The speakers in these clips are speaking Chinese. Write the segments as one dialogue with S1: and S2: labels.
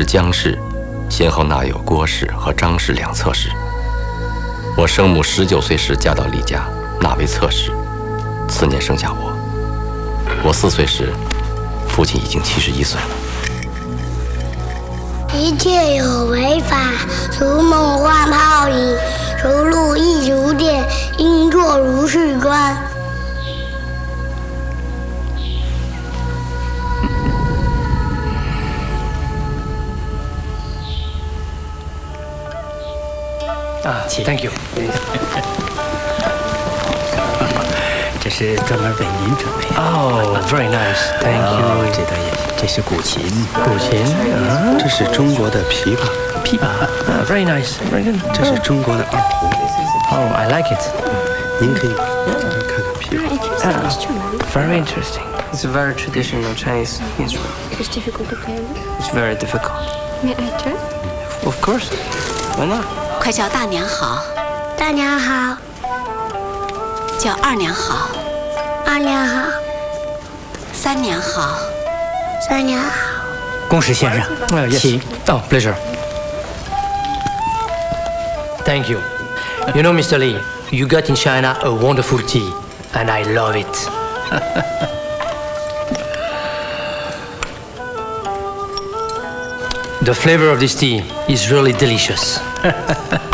S1: 是、江氏，先后纳有郭氏和张氏两侧室。我生母十九岁时嫁到李家，纳为侧室，次年生下我。我四岁时，父亲已经七十一岁了。
S2: 一切有为法，如梦幻泡影，如露亦如电，应作如是观。
S3: 啊，Thank you。这是专门为您准备。
S4: 哦，Very nice，Thank you。
S3: 这段也。这是古琴，
S4: 古琴，
S5: 这是中国的琵琶，
S4: 琵琶，Very nice，Very good。
S5: 这是中国的二胡，
S4: Oh I like it。
S5: 您可以看看琵
S4: 琶，Very
S6: interesting。It's a very traditional Chinese instrument.
S7: It's difficult to play.
S6: It's very difficult.
S7: May I try?
S6: Of course. Why not?
S8: 快叫大娘好，
S2: 大娘好，
S8: 叫二娘好，
S2: 二娘好，
S8: 三娘好。
S2: 三娘好，
S3: 公使先生，请。
S4: Oh, pleasure. Thank you. You know, Mr. Lee, you got in China a wonderful tea, and I love it. The flavor of this tea is really delicious.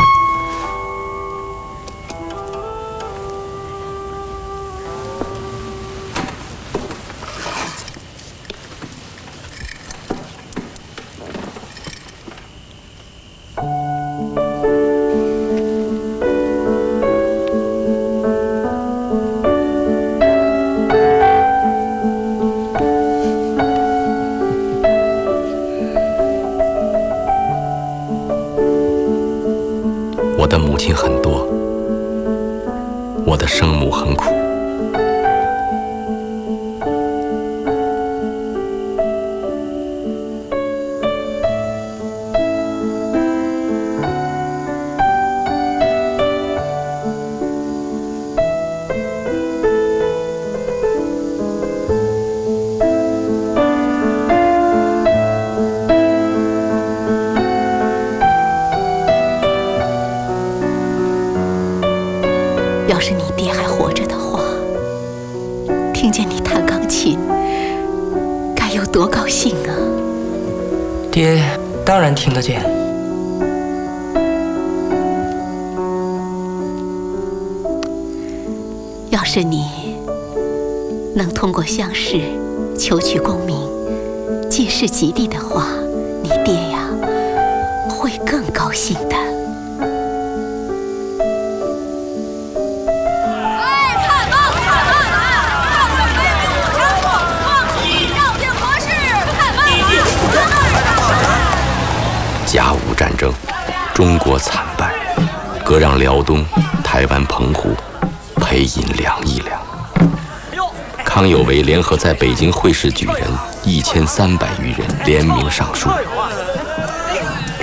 S1: 京会试举人一千三百余人联名上书：“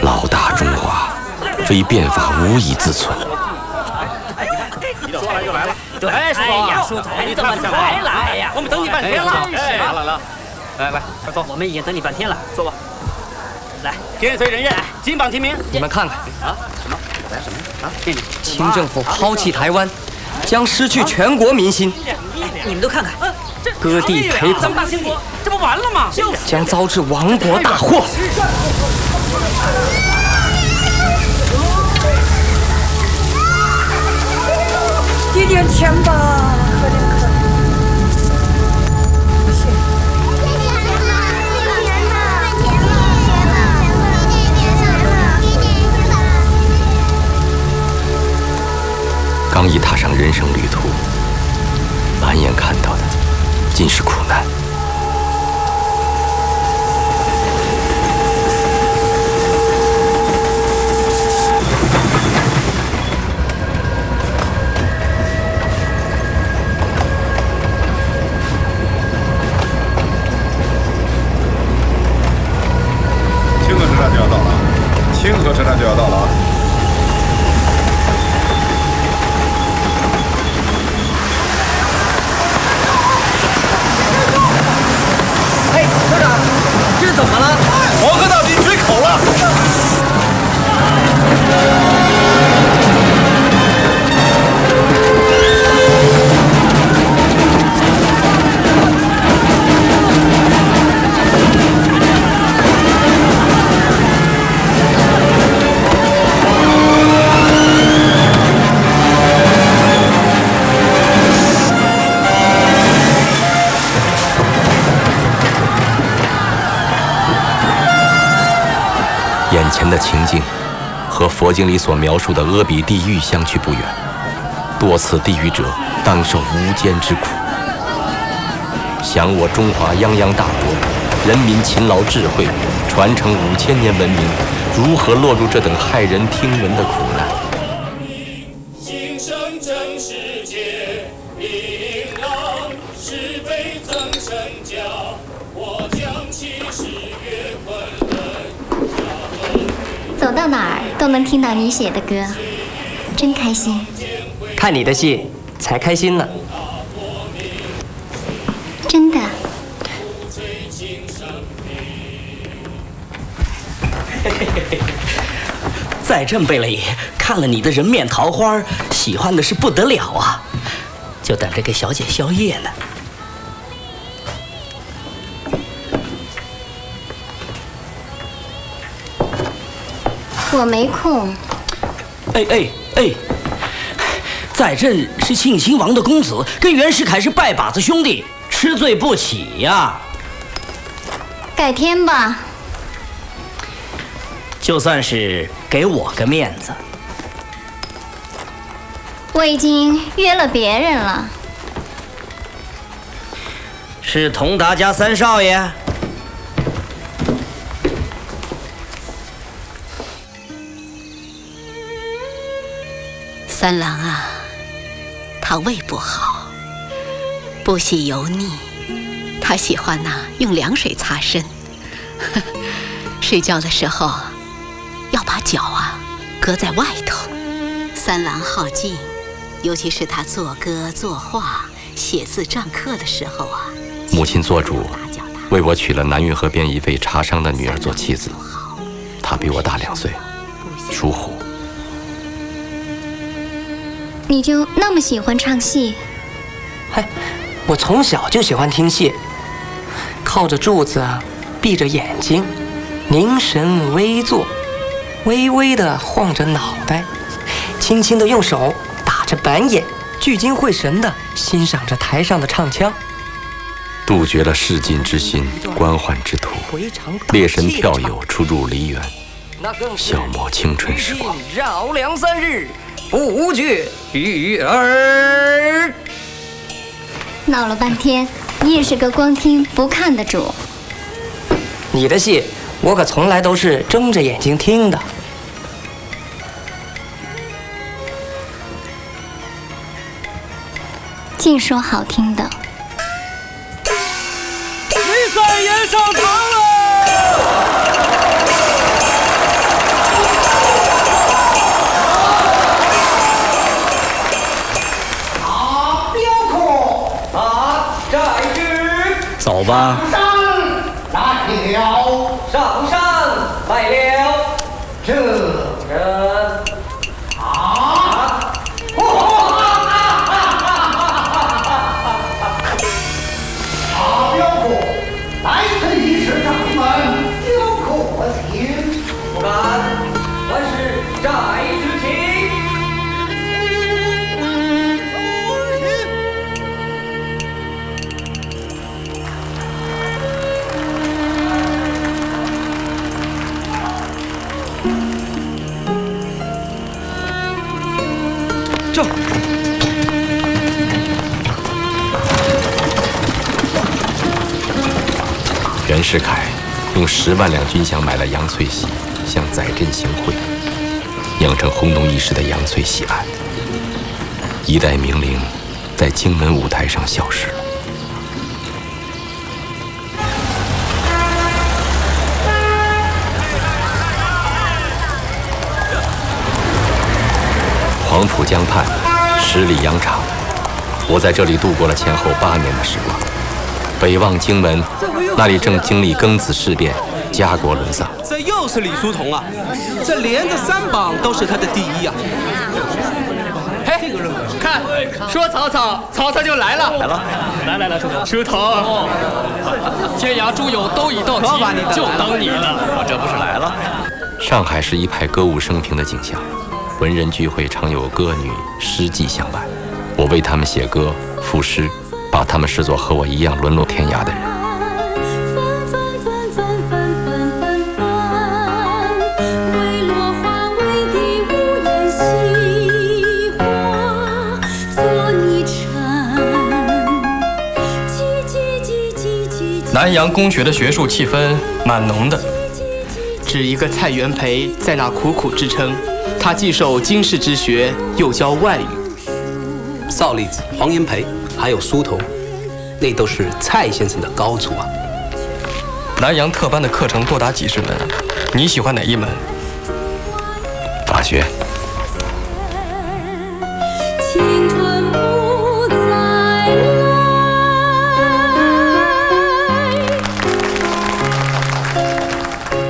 S1: 老大中华，非变法无以自存。”
S9: 说来就来了，对，哎呀，书童，你怎么才来呀？我们等你半天了。来了，来，来来，快坐。
S6: 我们已经等你半天了，
S9: 坐吧。
S6: 来，
S9: 天随人愿，金榜题名。
S4: 你们看看
S9: 啊，什么？来什么啊？
S4: 清政府抛弃台湾，
S10: 将失去全国民心。
S3: 你们都看看，
S10: 割地赔款，
S3: 大清国，这不完了吗？
S10: 将遭致亡国大祸。
S2: 给点钱吧，喝点可乐。不行。
S1: 刚一踏上人生旅途，满眼看到的尽是苦难。
S11: 清河车站就要到了，清河车站就要到了啊！
S1: 的情境和佛经里所描述的阿鼻地狱相去不远，堕此地狱者当受无间之苦。想我中华泱泱大国，人民勤劳智慧，传承五千年文明，如何落入这等骇人听闻的苦难？
S12: 到你写的歌，真开心。
S10: 看你的戏才开心呢。
S12: 真的。
S3: 在镇贝勒爷看了你的人面桃花，喜欢的是不得了啊，就等着给小姐宵夜呢。
S12: 我没空。
S3: 哎哎哎，在朕是庆亲王的公子，跟袁世凯是拜把子兄弟，吃罪不起呀。
S12: 改天吧。
S3: 就算是给我个面子。
S12: 我已经约了别人了。
S3: 是佟达家三少爷。
S4: 三郎啊，他胃不好，不喜油腻，他喜欢呐用凉水擦身。睡觉的时候要把脚啊搁在外头。三郎好静，尤其是他作歌、作画、写字、篆刻的时候啊。
S1: 母亲做主为我娶了南运河边一位茶商的女儿做妻子，她比我大两岁，属虎。
S12: 你就那么喜欢唱戏？
S10: 嗨，我从小就喜欢听戏，靠着柱子，闭着眼睛，凝神微坐，微微的晃着脑袋，轻轻的用手打着板眼，聚精会神的欣赏着台上的唱腔，
S1: 杜绝了市井之心，官宦之徒，猎神票友出入梨园，消磨青春时光。
S10: 绕梁三日。不绝于耳。
S12: 闹了半天，你也是个光听不看的主。
S10: 你的戏，我可从来都是睁着眼睛听的。
S12: 净说好听的。
S13: 李三爷上场了。
S3: 走吧。
S1: 袁世凯用十万两军饷买了杨翠喜，向载镇行贿，酿成轰动一时的杨翠喜案。一代名伶在荆门舞台上消失了。黄浦江畔，十里洋场，我在这里度过了前后八年的时光。北望荆门，那里正经历庚子事变，家国沦丧。
S14: 这又是李叔同啊！这连着三榜都是他的第一啊！
S15: 嘿，看，说曹操，曹操就来了。来了，来来来，书童，书童，天涯诸友都已到齐，就等你了。
S1: 我这不是来了？上海是一派歌舞升平的景象，文人聚会常有歌女诗妓相伴。我为他们写歌赋诗，把他们视作和我一样沦落天涯的人。
S15: 南洋公学的学术气氛蛮浓的，指一个蔡元培在那苦苦支撑。他既受经世之学，又教外语。
S14: 邵力子、黄炎培，还有书童，那都是蔡先生的高足啊。
S15: 南洋特班的课程多达几十门，你喜欢哪一门？
S1: 法学。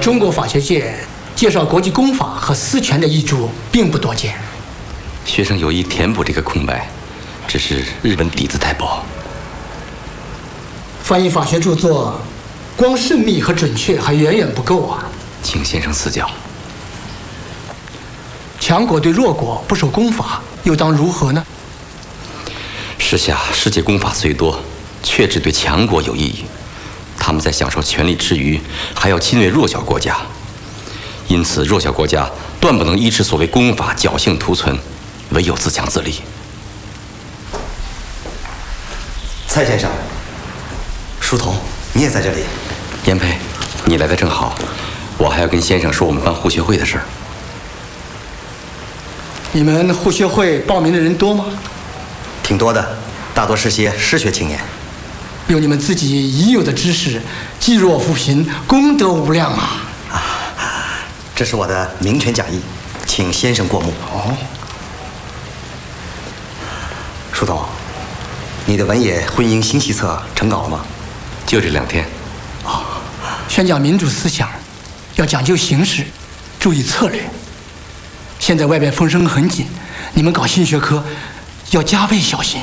S16: 中国法学界介绍国际公法和私权的译著并不多见。
S1: 学生有意填补这个空白，只是日本底子太薄。
S16: 翻译法学著作，光慎密和准确还远远不够啊！
S1: 请先生赐教。
S16: 强国对弱国不守公法，又当如何呢？
S1: 时下世界公法虽多，却只对强国有意义。他们在享受权力之余，还要侵略弱小国家，因此弱小国家断不能依持所谓公法侥幸图存，唯有自强自立。
S17: 蔡先生，书童，你也在这里。
S1: 严培，你来的正好，我还要跟先生说我们办护学会的事儿。
S16: 你们护学会报名的人多吗？
S17: 挺多的，大多是些失学青年。
S16: 用你们自己已有的知识，济弱扶贫，功德无量啊！
S17: 啊，这是我的名权讲义，请先生过目。
S16: 哦，
S17: 书童，你的文野婚姻新习册成稿了吗？
S1: 就这两天。
S16: 哦，宣讲民主思想，要讲究形式，注意策略。现在外边风声很紧，你们搞新学科，要加倍小心。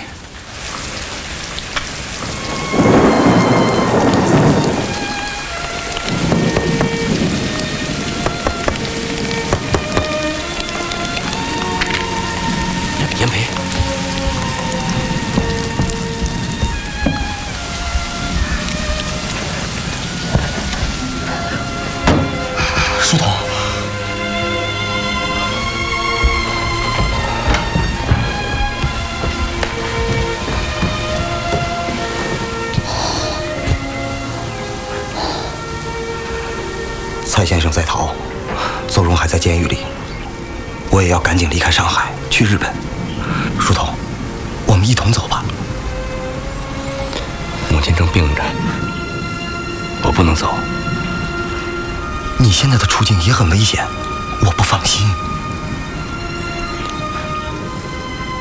S17: 去日本。书童，我们一同走吧。
S1: 母亲正病着，我不能走。
S17: 你现在的处境也很危险，我不放心。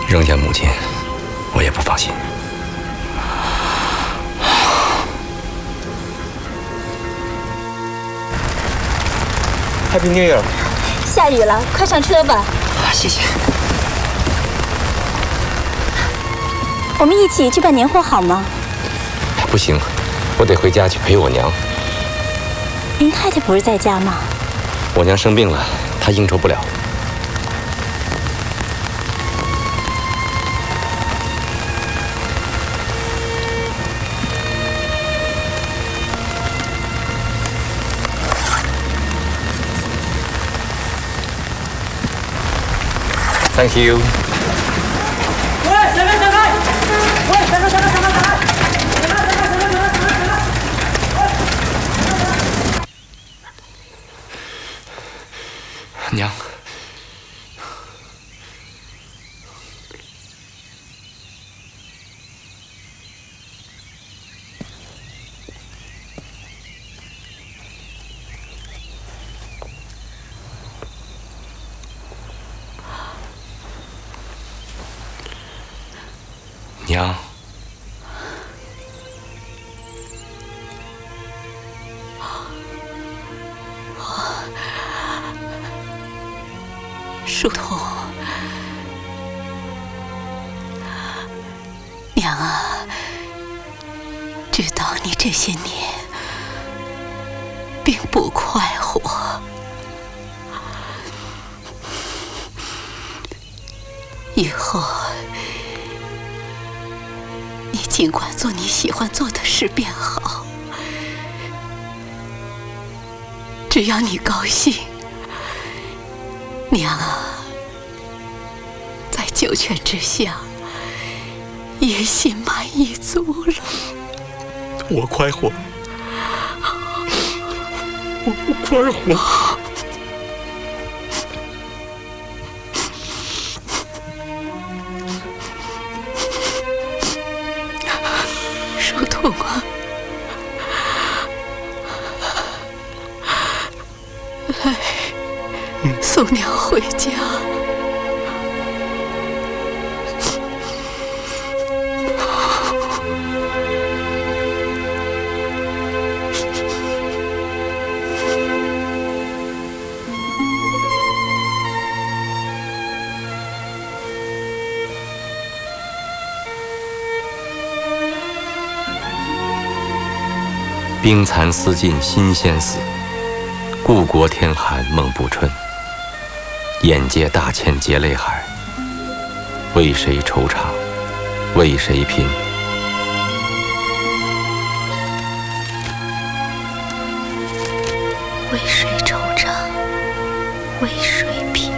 S1: 扔下母亲，我也不放心。
S18: Happy New Year！
S19: 下雨了，快上车吧。
S18: 啊，谢谢。
S19: 我们一起去办年货好吗？
S1: 不行，我得回家去陪我娘。
S19: 您太太不是在家吗？
S1: 我娘生病了，她应酬不了。Thank you。我快活，我快活。冰蚕丝尽心先死，故国天寒梦不春。眼界大千结泪海，为谁惆怅，为谁拼？
S4: 为谁惆怅，为谁拼？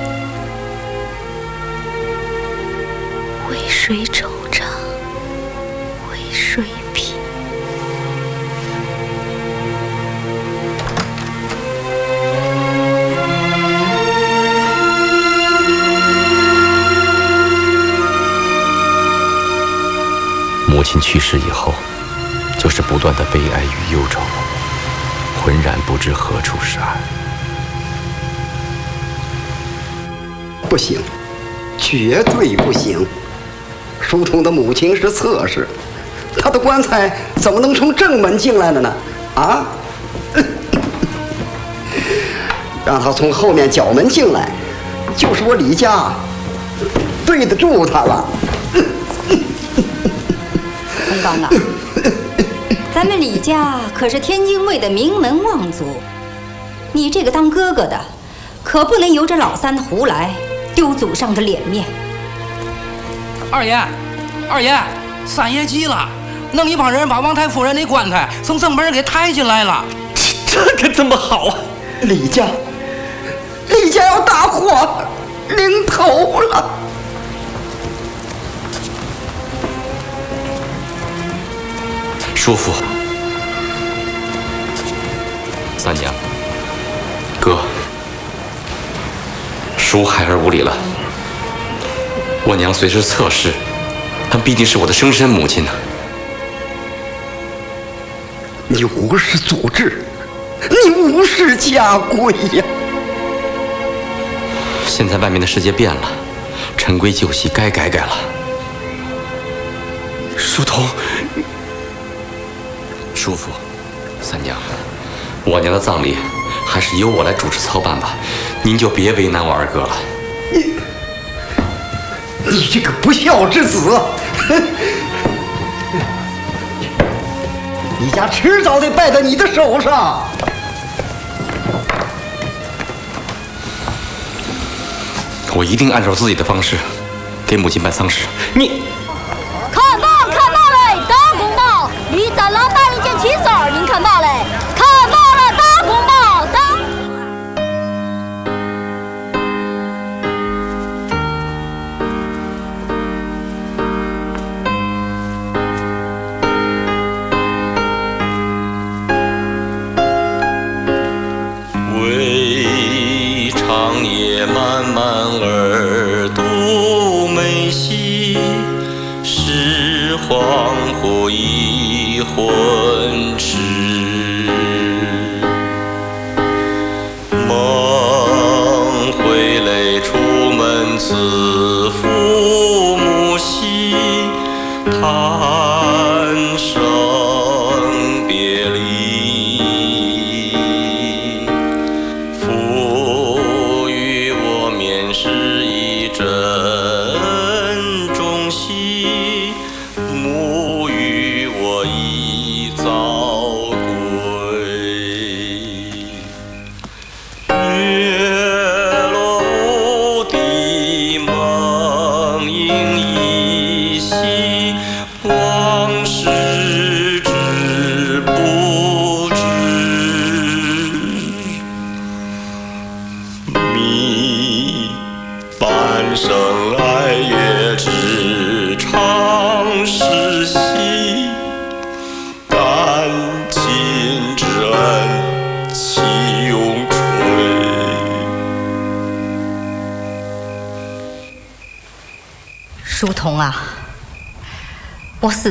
S4: 为谁惆
S1: 去世以后，就是不断的悲哀与忧愁，浑然不知何处是岸。
S20: 不行，绝对不行！书童的母亲是侧室，他的棺材怎么能从正门进来了呢？啊？让他从后面角门进来，就是我李家对得住他了。
S21: 咱们李家可是天津卫的名门望族，你这个当哥哥的，可不能由着老三胡来，丢祖上的脸面。
S22: 二爷，二爷，三爷急了，弄一帮人把王太夫人那棺材从正门给抬进来了。
S20: 这可怎么好啊？李家，李家要大祸临头了。
S1: 叔父，三娘，哥，叔孩儿无礼了。我娘虽是侧室，但毕竟是我的生身母亲呢。
S20: 你无视祖制，你无视家规呀！
S1: 现在外面的世界变了，陈规旧习该改改了。
S20: 书童，
S1: 叔父，三娘，我娘的葬礼还是由我来主持操办吧，您就别为难我二哥了。
S20: 你，你这个不孝之子！你家迟早得败在你的手上。
S1: 我一定按照自己的方式给母亲办丧事。你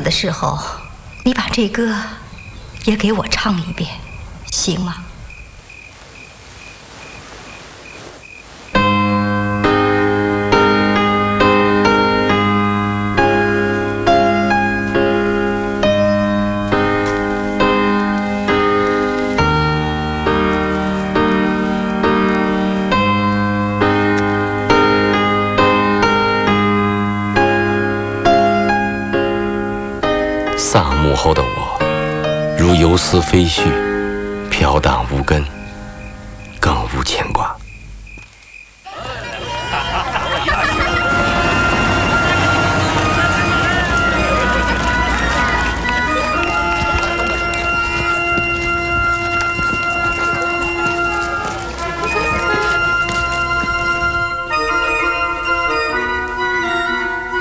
S21: 的时候，你把这歌也给我唱一遍，行吗？
S1: 后的我，如游丝飞絮，飘荡无根，更无牵挂。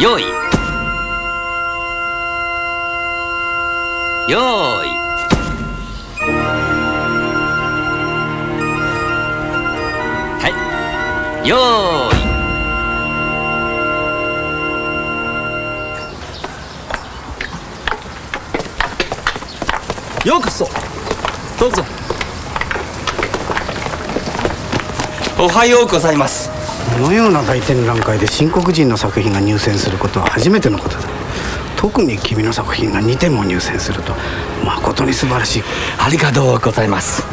S23: 用意，用意。はい、用意。
S18: ようこそ。どうぞ。
S24: おはようございます。このような大展覧会で新国人の作品が入選することは初めてのことだ。特に君の作品が2点も入選すると誠に素晴らしい。ありがとうございます。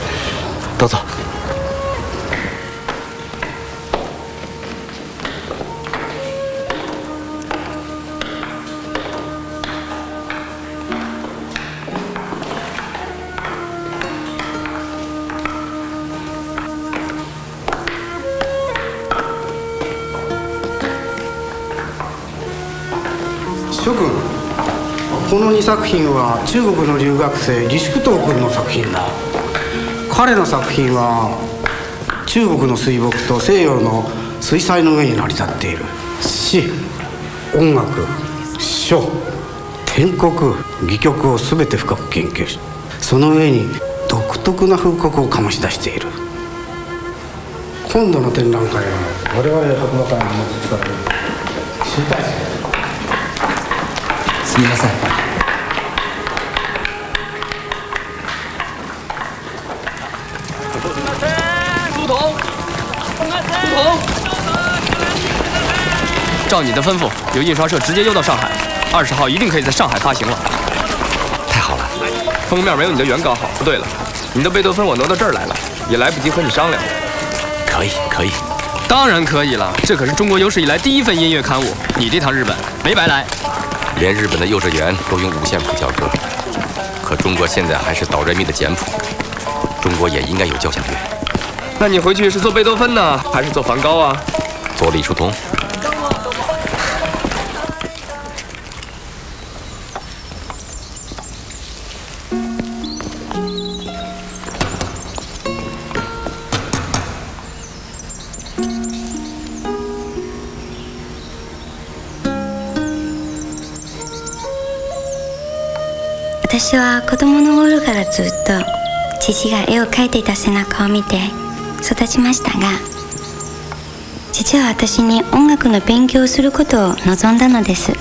S24: 2作品は中国の留学生李淑東君の作品だ。彼の作品は中国の水墨と西洋の水彩の上に成り立っている。詩音楽書篆刻戯曲を全て深く研究しその上に独特な風格を醸し出している。今度の展覧会は我々博物館の持つ力で。集大成
S17: すみません。
S15: 照你的吩咐，由印刷社直接邮到上海，二十号一定可以在上海发行了。
S1: 太好了，
S15: 封面没有你的原稿好。不对了，你的贝多芬我挪到这儿来了，也来不及和你商量。
S1: 可以，可以，
S15: 当然可以了，这可是中国有史以来第一份音乐刊物，你这趟日本没白来。
S1: 连日本的幼稚园都用五线谱教歌，可中国现在还是导人民的简谱，中国也应该有交响乐。
S15: 那你回去是做贝多芬呢，还是做梵高啊？
S1: 做李叔同。
S25: 私は子供の頃からずっと父が絵を描いていた背中を見て育ちましたが父は私に音楽の勉強をすることを望んだのです。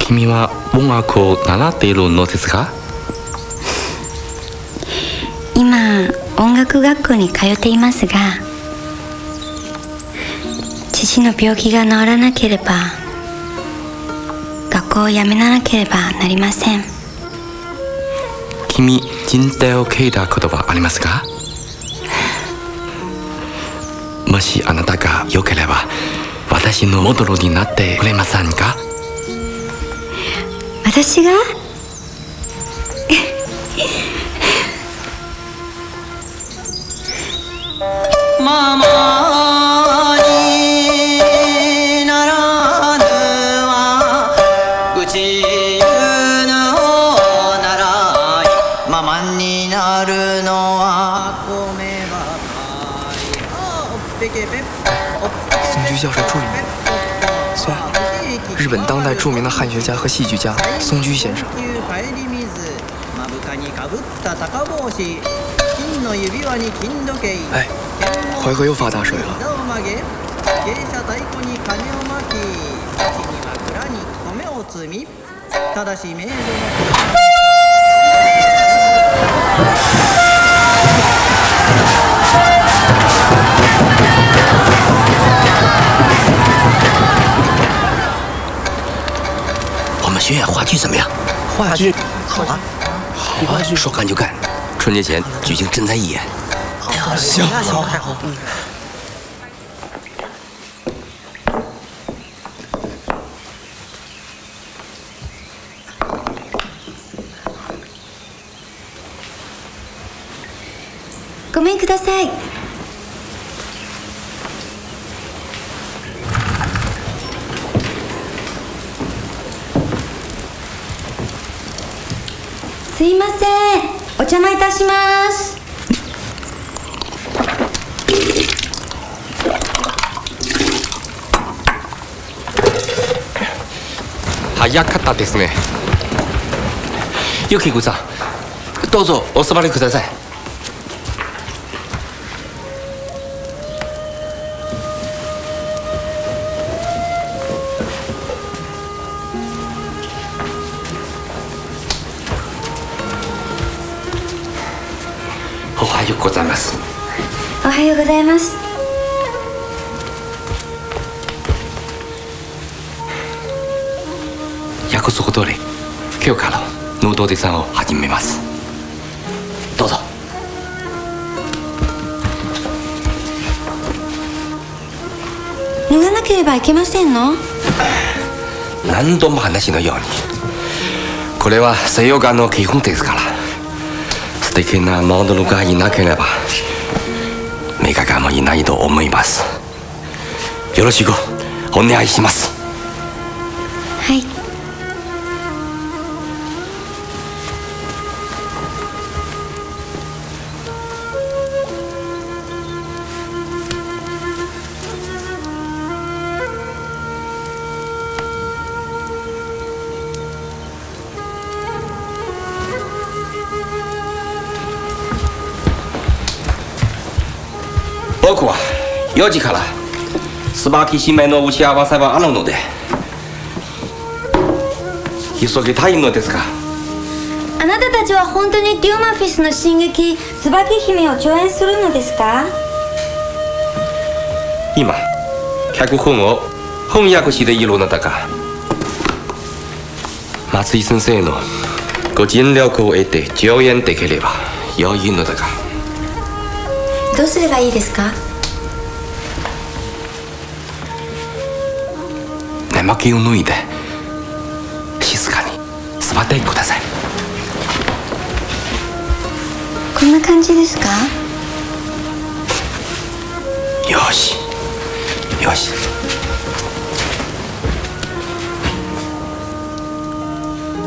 S1: 君は音楽を習っているのですか？
S25: 今音楽学校に通っていますが父の病気が治らなければ学校学をやめなければなりません
S1: 君人体を蹴いたことはありますかもしあなたがよければ私のモドロになってくれませんか
S25: 私が
S26: 代著名的汉学家和戏剧家松居先生。
S27: 帰り水目深にかぶった高帽子金の指輪に金時計
S26: 哎，淮河又发大水了。
S1: 学演话剧怎么样？
S26: 话剧
S1: 好啊，好啊，说干就干，春节前举行赈灾义演。
S26: 行，好，好。
S25: ごめんください すいませんお邪魔いたします
S1: 早かったですね。よきぐさん、どうぞお座りください。動的さんを始めます。どうぞ。
S25: 脱がなければいけませんの？
S1: 何度も話のように。これは西洋画の基本ですから。素敵なモデルがいなければメガガもいないと思います。よろしくお願いします4時から。椿姫の打ち合わせはあるので。急ぎたいのですが。
S25: あなたたちは本当にデューマフィスの進撃椿姫を上演するのですか？
S1: 今脚本を翻訳しているのだが松井先生のご尽力を得て上演できれば良いのだが。
S25: どうすればいいですか？
S1: 寝巻きを脱いで静かに座ってください。
S25: こんな感じですか？
S1: よし。よし。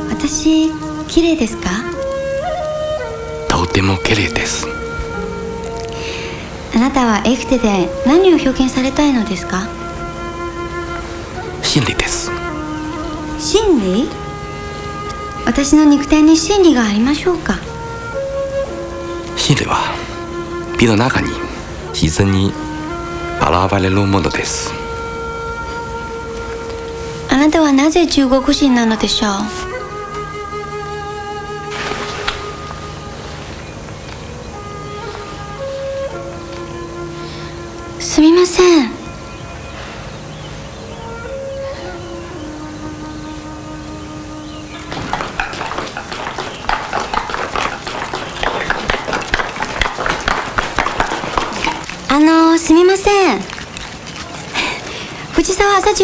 S25: 私綺麗ですか？
S1: とても綺麗です。
S25: あなたはエフテで何を表現されたいのですか？
S1: 真理です。
S25: 真理？私の肉体に真理がありましょうか？
S1: 真理は美の中に自然に現れるものです。
S25: あなたはなぜ中国人なのでしょう？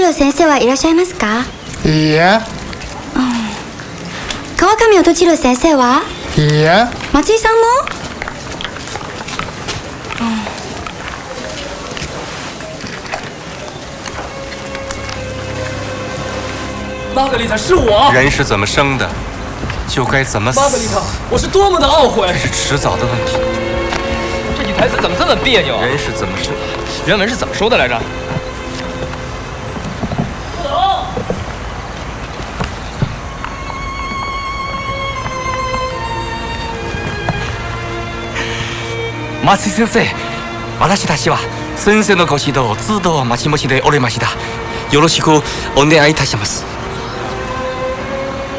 S25: 郎先生はいらっしゃいますか
S24: いいえ
S25: 川上音次郎先生はい
S24: いえ
S25: 松井さんも
S15: 玛格丽特是我。
S1: 人是怎么生的，就该怎么死。
S15: 玛格丽特，我是多么的懊悔。
S1: 这是迟早的问题。
S15: 这句台词怎么这么别扭啊？
S1: 人是怎么生？
S15: 原文是怎么说的来着？
S23: 松井先生私たちは先生のご指導通道は待ちしでおりました。よろしくお願いいたします。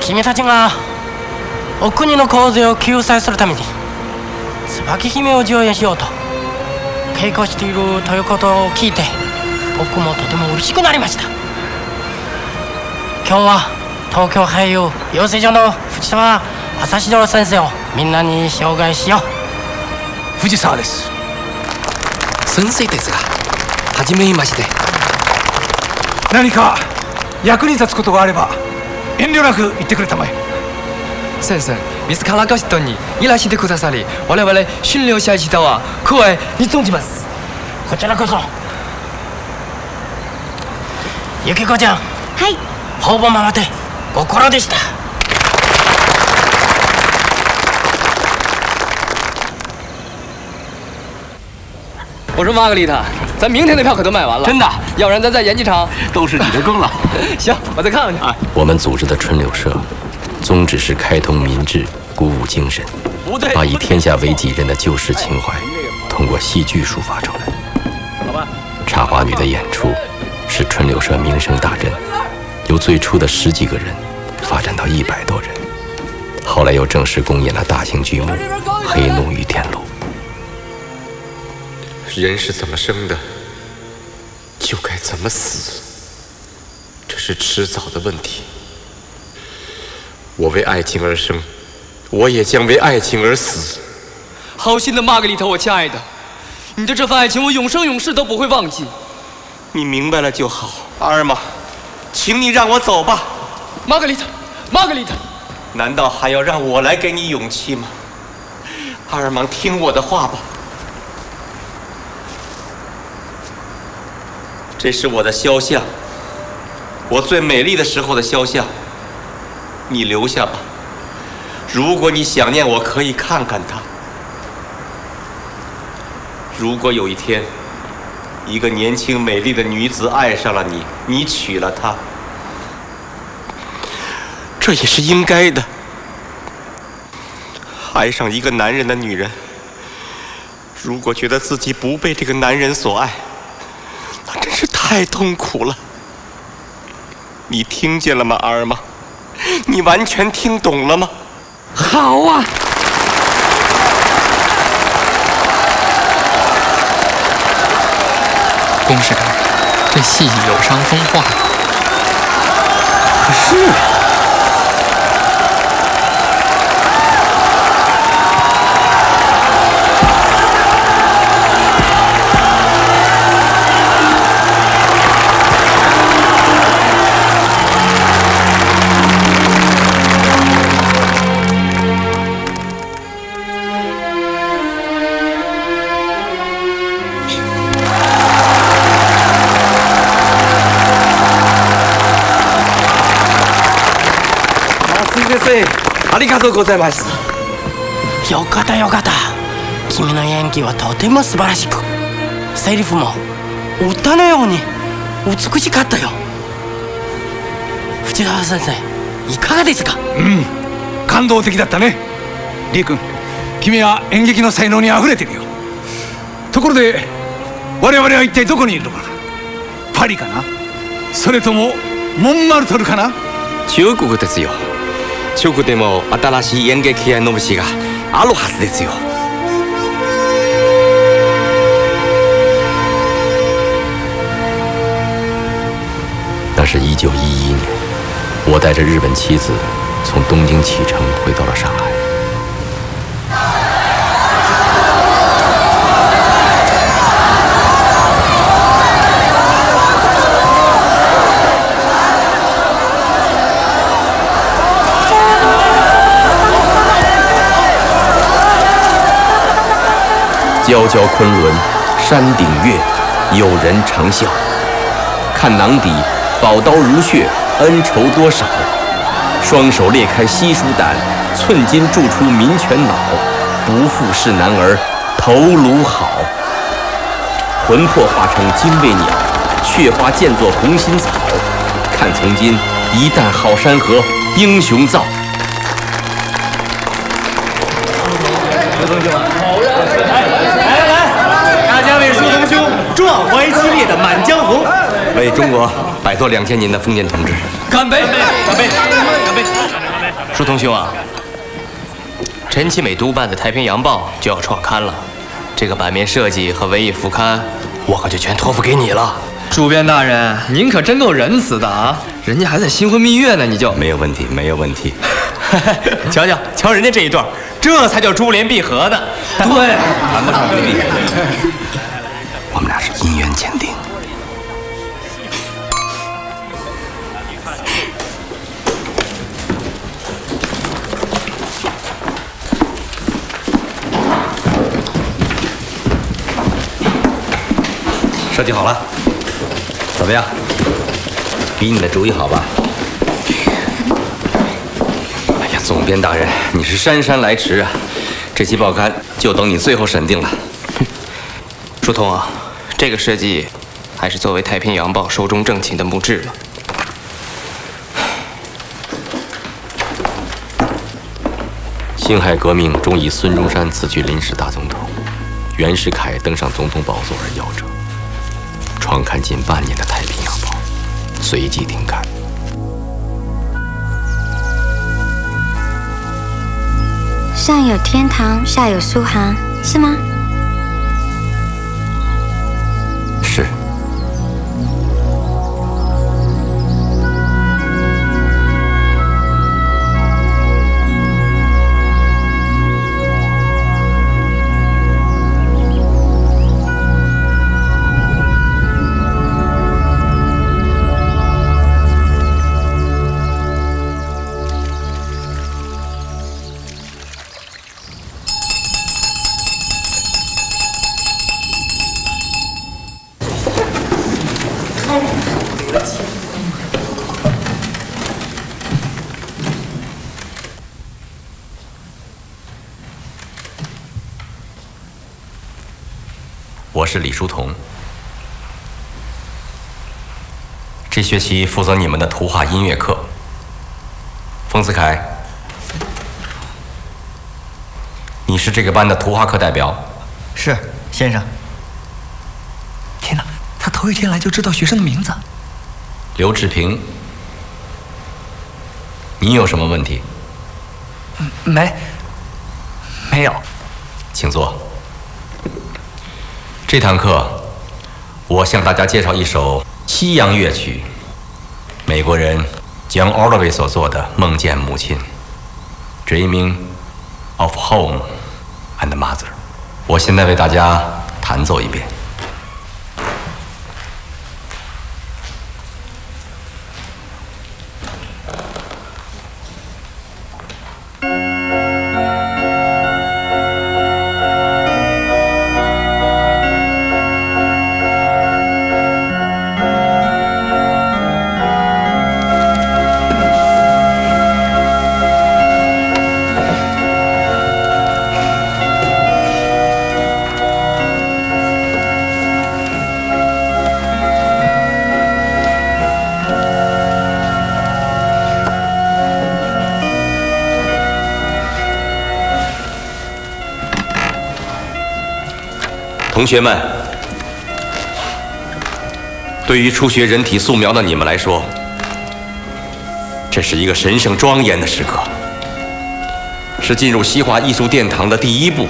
S28: 君たちがお国の洪水を救済するために椿姫を上演しようと稽古しているということを聞いて僕もとても嬉しくなりました。今日は東京俳優養成所の藤沢朝志郎先生をみんなに紹介しよう。
S26: 藤沢です。
S23: 先生ですが初めまして。
S26: 何か役に立つことがあれば遠慮なく言ってくれたまえ。
S15: 先生自らガシットにいらしてくださり我々診療者一同は光栄に存じます。
S28: こちらこそ。ゆきこちゃん。
S25: はい。
S28: ほぼ回ってご苦労でした
S15: 我说玛格丽特，咱明天的票可都卖完了，
S23: 真的，
S15: 要不然咱再演几场，
S23: 都是你的功劳。
S15: 行，我再看看去。
S1: 我们组织的春柳社，宗旨是开通民智，鼓舞精神，把以天下为己任的旧时情怀，通过戏剧抒发出来。茶花女的演出，使春柳社名声大振，由最初的十几个人，发展到一百多人，后来又正式公演了大型剧目《黑奴与天禄》。人是怎么生的，就该怎么死，这是迟早的问题。我为爱情而生，我也将为爱情而死。
S15: 好心的玛格丽特，我亲爱的，你的这份爱情，我永生永世都不会忘记。
S1: 你明白了就好，阿尔玛，请你让我走吧。
S15: 玛格丽特，玛格丽特，
S1: 难道还要让我来给你勇气吗？阿尔芒，听我的话吧。这是我的肖像，我最美丽的时候的肖像。你留下吧。如果你想念我，可以看看它。如果有一天，一个年轻美丽的女子爱上了你，你娶了她，这也是应该的。爱上一个男人的女人，如果觉得自己不被这个男人所爱，太痛苦了。你听见了吗，阿尔玛？你完全听懂了吗？
S15: 好啊！
S29: 公使长，这戏有伤风化。
S15: 可是。
S23: がとうございます。
S28: よかったよかった。君の演技はとても素晴らしく。セリフも歌のように。美しかったよ。藤川先生いかがですか？
S26: うん。感動的だったね。リー君君は演劇の才能にあふれてるよ。ところで我々は一体どこにいるのかな？パリかな？それともモンマルトルかな？
S23: 中国ですよ中国でも新しい演劇やのぶしがあるはずですよ
S1: 那是一九一一年，我带着日本妻子从东京启程回到了上海。 皎皎昆仑，山顶月，有人长啸。看囊底，宝刀如血，恩仇多少？双手裂开西蜀胆，寸金铸出民权脑。不负是男儿，头颅好。魂魄化成精卫鸟，血花溅作红心草。看从今一旦好山河，英雄造。
S30: 烈的《满江红》
S1: 为中国摆脱两千年的封建统治。
S23: 干杯！
S30: 干杯！干杯！
S28: 舒同兄啊，陈其美督办的《太平洋报》就要创刊了，这个版面设计和文艺副刊，我可就全托付给你了。
S29: 主编大人，您可真够仁慈的啊！人家还在新婚蜜月呢，你就
S1: 没有问题，没有问题。
S28: 瞧瞧，瞧人家这一段，这才叫珠联璧合呢。
S29: 对，
S1: 谈不上签订。
S30: 设计好了，怎么样？
S1: 比你的主意好吧？哎呀，总编大人，你是姗姗来迟啊！这期报刊就等你最后审定了。
S28: 书童啊，这个设计还是作为《太平洋报》寿终正寝的墓志了。
S1: 辛亥革命终以孙中山辞去临时大总统，袁世凯登上总统宝座而夭折。创刊近半年的《太平洋报》随即停刊。
S25: 上有天堂，下有苏杭，是吗？
S1: 是李书同，这学期负责你们的图画音乐课。冯子凯，你是这个班的图画课代表。
S31: 是，先生。天哪，他头一天来就知道学生的名字。
S1: 刘志平，你有什么问题？
S31: 没，没有。
S1: 请坐。这堂课，我向大家介绍一首西洋乐曲，美国人 John Ordway 所作的《梦见母亲》（Dreaming of Home and Mother）。我现在为大家弹奏一遍。同学们，对于初学人体素描的你们来说，这是一个神圣庄严的时刻，是进入西华艺术殿堂的第一步。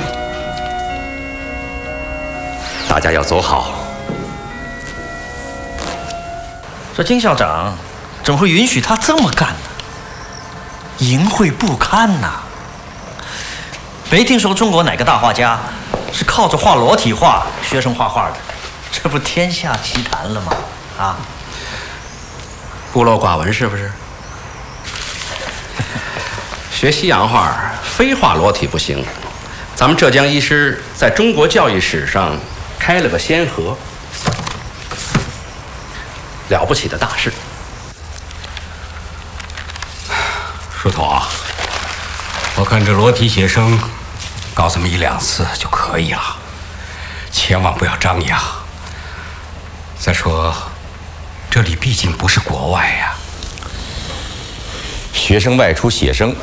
S1: 大家要走好。
S31: 这金校长怎么会允许他这么干呢？淫秽不堪呐！没听说中国哪个大画家是靠着画裸体画学生画画的，这不天下奇谈了吗？啊！
S14: 孤陋寡闻是不是？学西洋画，非画裸体不行，咱们浙江医师在中国教育史上开了个先河，了不起的大事。
S32: 书童啊，我看这裸体写生，搞这么一两次就可以了，千万不要张扬。再说，这里毕竟不是国外呀、
S1: 学生外出写生，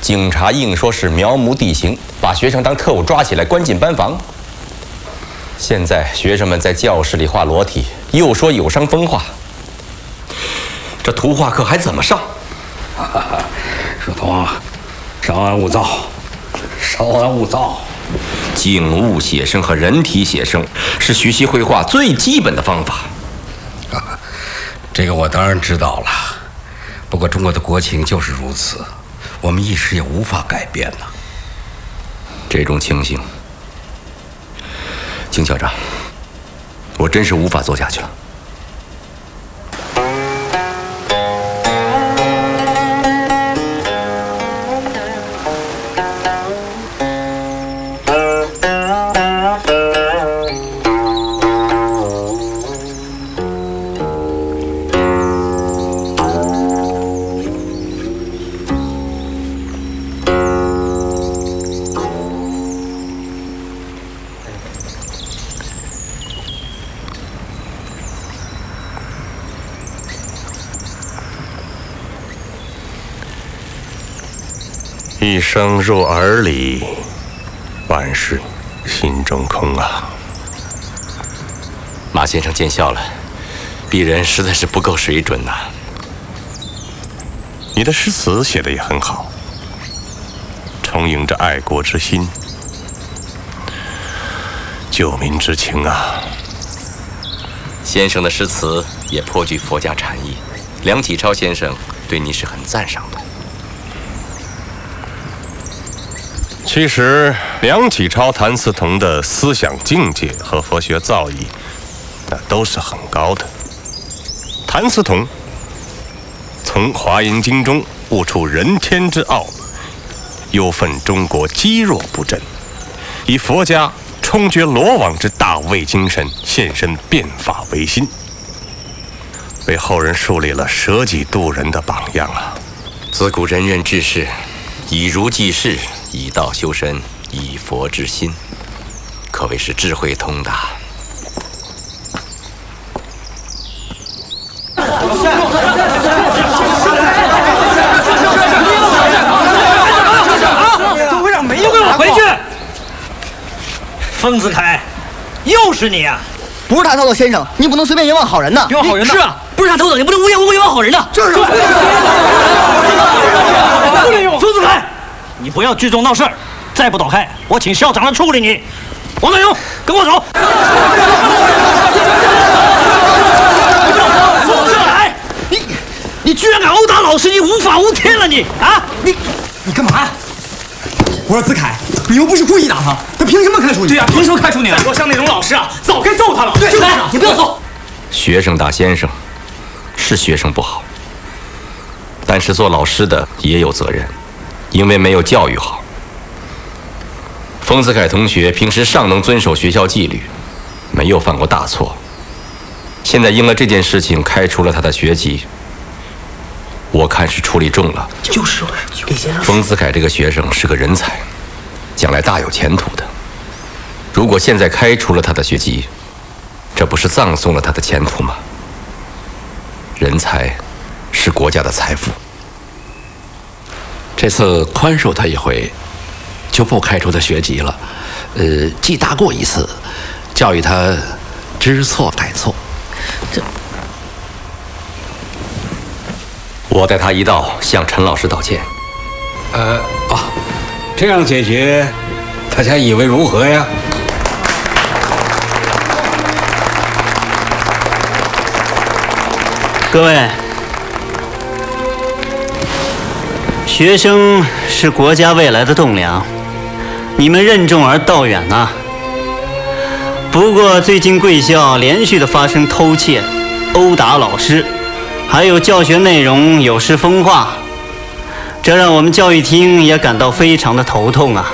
S1: 警察硬说是描摹地形，把学生当特务抓起来关进班房。现在学生们在教室里画裸体，又说有伤风化，这图画课还怎么上？
S32: 书童啊，稍安勿躁，稍安勿躁。
S1: 静物写生和人体写生是学习绘画最基本的方法。
S32: 这个我当然知道了，不过中国的国情就是如此，我们一时也无法改变呐。
S1: 这种情形，金校长，我真是无法做下去了。
S33: 一声入耳里，万事心中空啊！
S1: 马先生见笑了，鄙人实在是不够水准呐、
S33: 你的诗词写的也很好，充盈着爱国之心、救民之情啊！
S1: 先生的诗词也颇具佛家禅意，梁启超先生对你是很赞赏的。
S33: 其实，梁启超、谭嗣同的思想境界和佛学造诣，那都是很高的。谭嗣同从《华严经》中悟出人天之奥，忧愤中国积弱不振，以佛家冲决罗网之大畏精神现身变法维新，为后人树立了舍己渡人的榜样啊！
S1: 自古仁人志士，以儒济世，以道修身，以佛治心，可谓是智慧通达。
S31: 怎么会让没有给我回去！丰子恺，又是你啊！
S34: 不是他偷走，先生，你不能随便冤枉好人呐！
S31: 冤枉好人呐
S34: 是啊，
S31: 不是他偷走，你不能无缘无故冤枉好人呐！
S34: 就是
S31: 丰子恺，你不要聚众闹事儿，再不躲开，我请校长来处理你。王大勇，跟我走。你你居然敢殴打老师，你无法无天了你啊！你
S35: 你干嘛呀？我说子凯，你又不是故意打他，他凭什么开除你？
S30: 对呀、凭什么开除你啊？我像那种老师啊，早该揍他了。
S35: 对
S30: 就是
S35: 你不要揍。
S1: 学生打先生，是学生不好，但是做老师的也有责任，因为没有教育好。丰子恺同学平时尚能遵守学校纪律，没有犯过大错。现在因了这件事情开除了他的学籍，我看是处理重了。
S28: 就是，李先生
S1: 丰子恺这个学生是个人才，将来大有前途的。如果现在开除了他的学籍，这不是葬送了他的前途吗？人才是国家的财富。
S36: 这次宽恕他一回，就不开除他学籍了。呃，记大过一次，教育他知错改错。
S1: 这我带他一道向陈老师道歉。
S32: 呃啊，这样解决，大家以为如何呀？
S37: 各位，学生是国家未来的栋梁，你们任重而道远呐、不过最近贵校连续的发生偷窃、殴打老师，还有教学内容有失风化，这让我们教育厅也感到非常的头痛啊。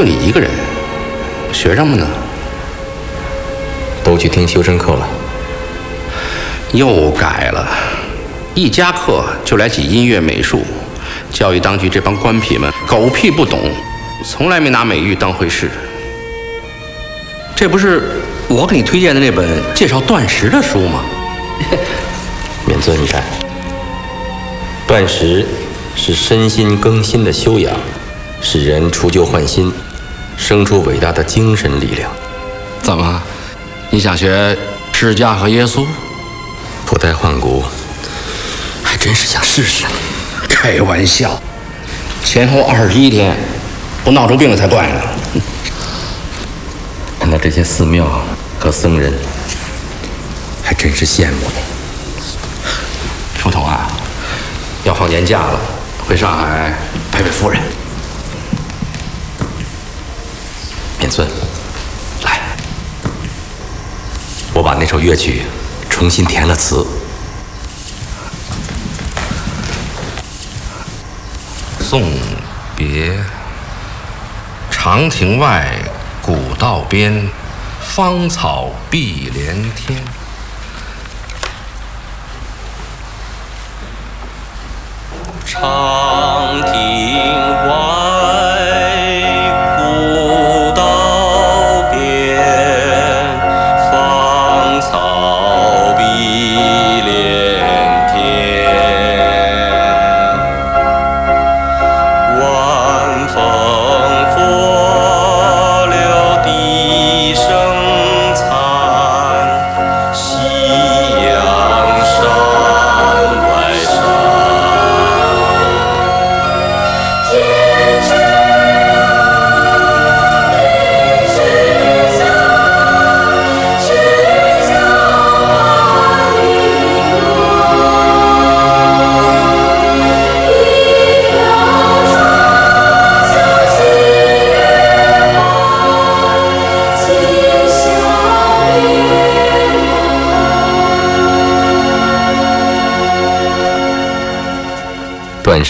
S36: 就你一个人？学生们呢？
S1: 都去听修身课了。
S36: 又改了，一加课就来挤音乐美术。教育当局这帮官痞们狗屁不懂，从来没拿美育当回事。这不是我给你推荐的那本介绍断食的书吗？
S1: 免尊，你看，断食是身心更新的修养，使人除旧换新，生出伟大的精神力量。
S36: 怎么，你想学释迦和耶稣？
S1: 脱胎换骨，还真是想试试。
S36: 开玩笑，前后二十一天，不闹出病来才怪呢。
S1: 看到这些寺庙和僧人，还真是羡慕你。
S36: 书童啊，要放年假了，回上海陪陪夫人。
S1: 免尊，来，我把那首乐曲重新填了词。
S36: 送别，长亭外，古道边，芳草碧连天。
S27: 长亭外，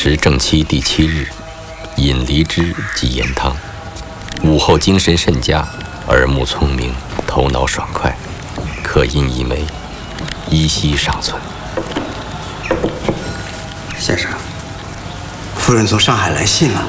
S1: 时正期第七日，饮梨汁及盐汤。午后精神甚佳，耳目聪明，头脑爽快，可饮一枚，依稀尚存。
S24: 先生，夫人从上海来信了。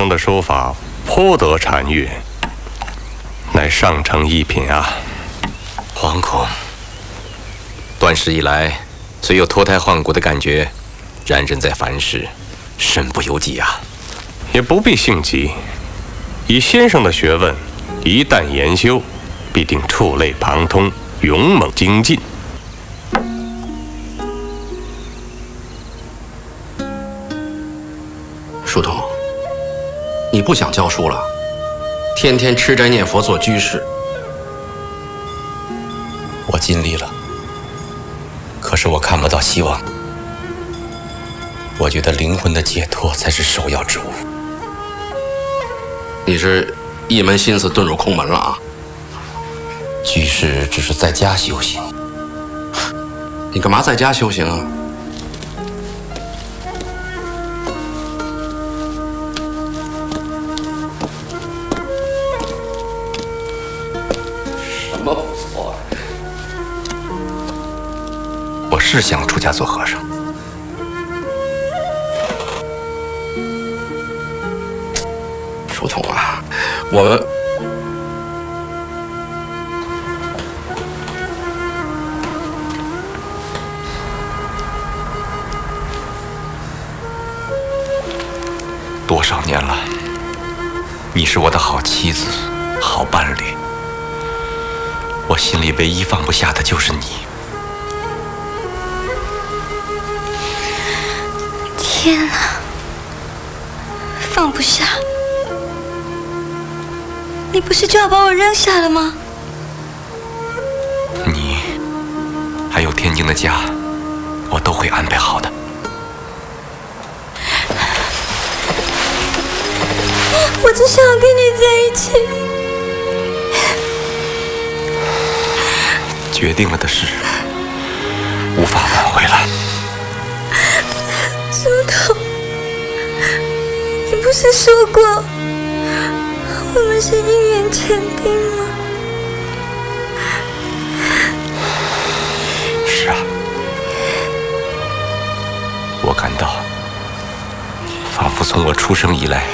S33: 生的书法颇得禅悦，乃上乘一品啊！
S1: 惶恐。断食以来，虽有脱胎换骨的感觉，然人在凡事，身不由己啊。
S33: 也不必性急，以先生的学问，一旦研修，必定触类旁通，勇猛精进。
S36: 不想教书了？天天吃斋念佛做居士，
S1: 我尽力了，可是我看不到希望。我觉得灵魂的解脱才是首要之务。
S36: 你是一门心思遁入空门了啊？
S1: 居士只是在家修行，
S36: 你干嘛在家修行啊？
S1: 是想出家做和尚。
S36: 书童啊，我们
S1: 多少年了，你是我的好妻子、好伴侣，我心里唯一放不下的就是你。
S25: 天哪，放不下！你不是就要把我扔下了吗？
S1: 你还有天津的家，我都会安排好的。
S25: 我只想要跟你在一起。
S1: 决定了的事，
S25: 说过我们是姻缘签订吗？
S1: 是啊，我感到，仿佛从我出生以来，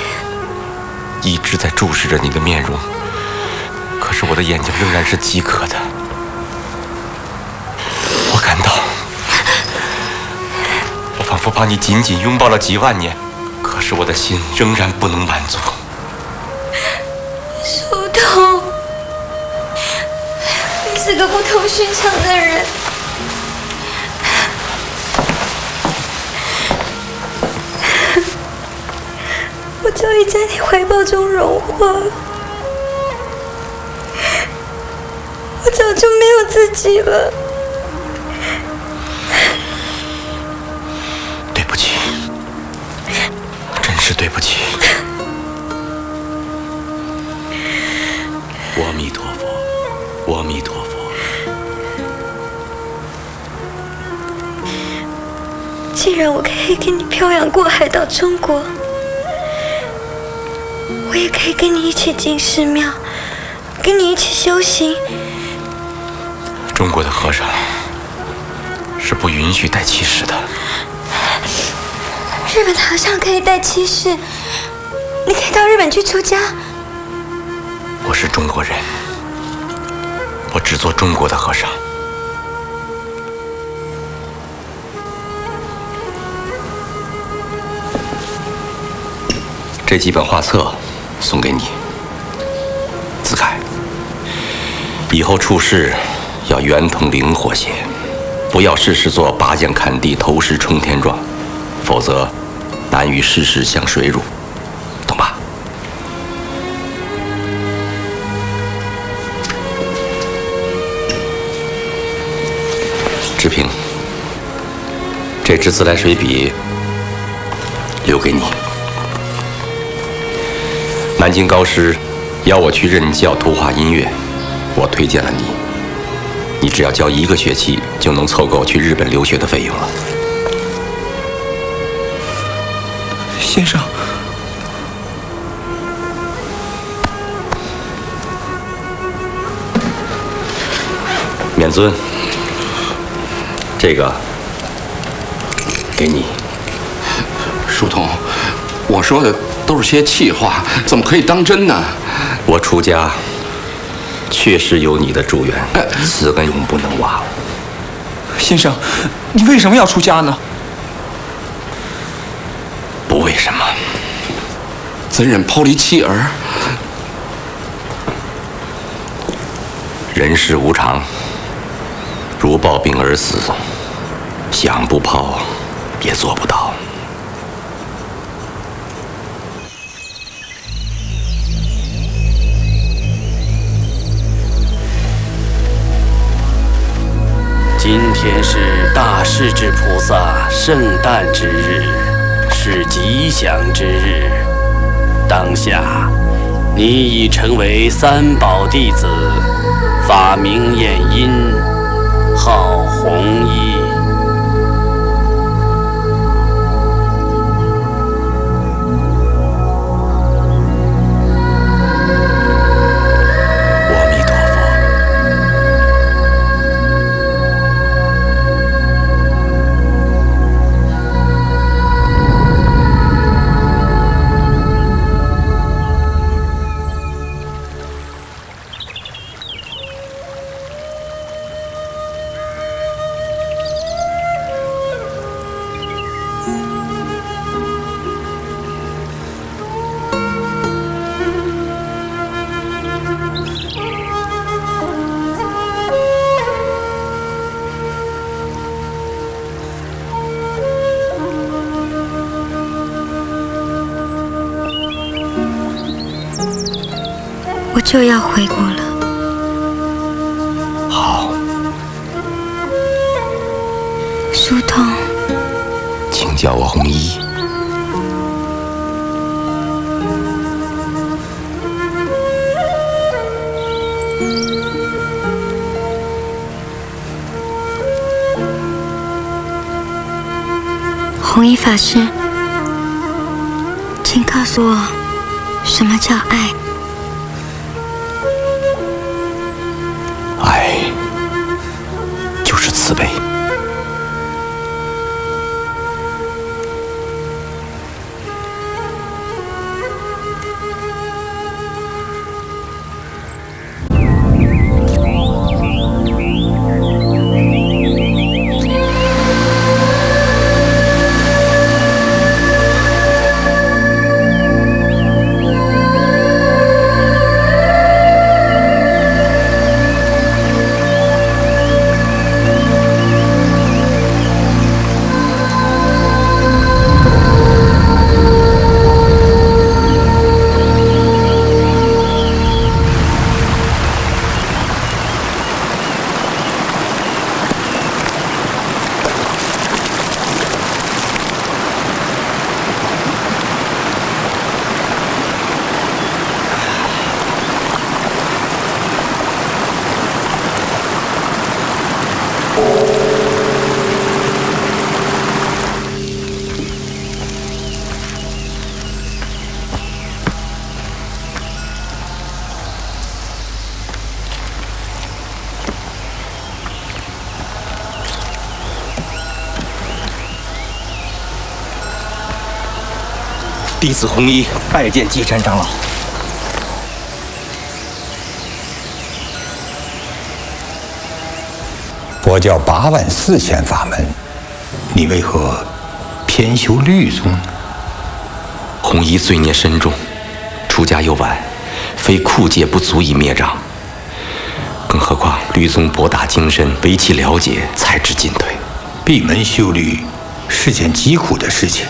S1: 一直在注视着你的面容，可是我的眼睛仍然是饥渴的。我感到，我仿佛把你紧紧拥抱了几万年，是我的心仍然不能满足。
S25: 苏童，你是个不同寻常的人。我早已在你怀抱中融化，我早就没有自己了。既然我可以跟你漂洋过海到中国，我也可以跟你一起进寺庙，跟你一起修行。
S1: 中国的和尚是不允许带妻室的。
S25: 日本的和尚可以带妻室，你可以到日本去出家。
S1: 我是中国人，我只做中国的和尚。这几本画册送给你，子凯。以后处事要圆通灵活些，不要事事做拔剑砍地、投石冲天状，否则难与世事相水乳，懂吧？志平，这支自来水笔留给你。南京高师邀我去任教图画音乐，我推荐了你。你只要教一个学期，就能凑够去日本留学的费用了。
S35: 先生，
S1: 免尊，这个给你。
S36: 书童，我说的都是些气话，怎么可以当真呢？
S1: 我出家确实有你的祝愿，此恩永不能忘。
S26: 先生，你为什么要出家呢？
S1: 不为什么。
S36: 怎忍抛离妻儿？
S1: 人世无常，如抱病而死，想不抛也做不到。
S38: 今天是大势至菩萨圣诞之日，是吉祥之日。当下，你已成为三宝弟子，法名演音，号红衣。
S25: 书童，
S1: 请叫我红衣。
S25: 红衣法师，请告诉我，什么叫爱？
S1: 爱就是慈悲。弟子红衣拜见基山长老。
S39: 佛教八万四千法门，你为何偏修律宗？
S1: 红衣罪孽深重，出家又晚，非库戒不足以灭障。更何况律宗博大精深，唯其了解才知进退。
S39: 闭门修律是件极苦的事情，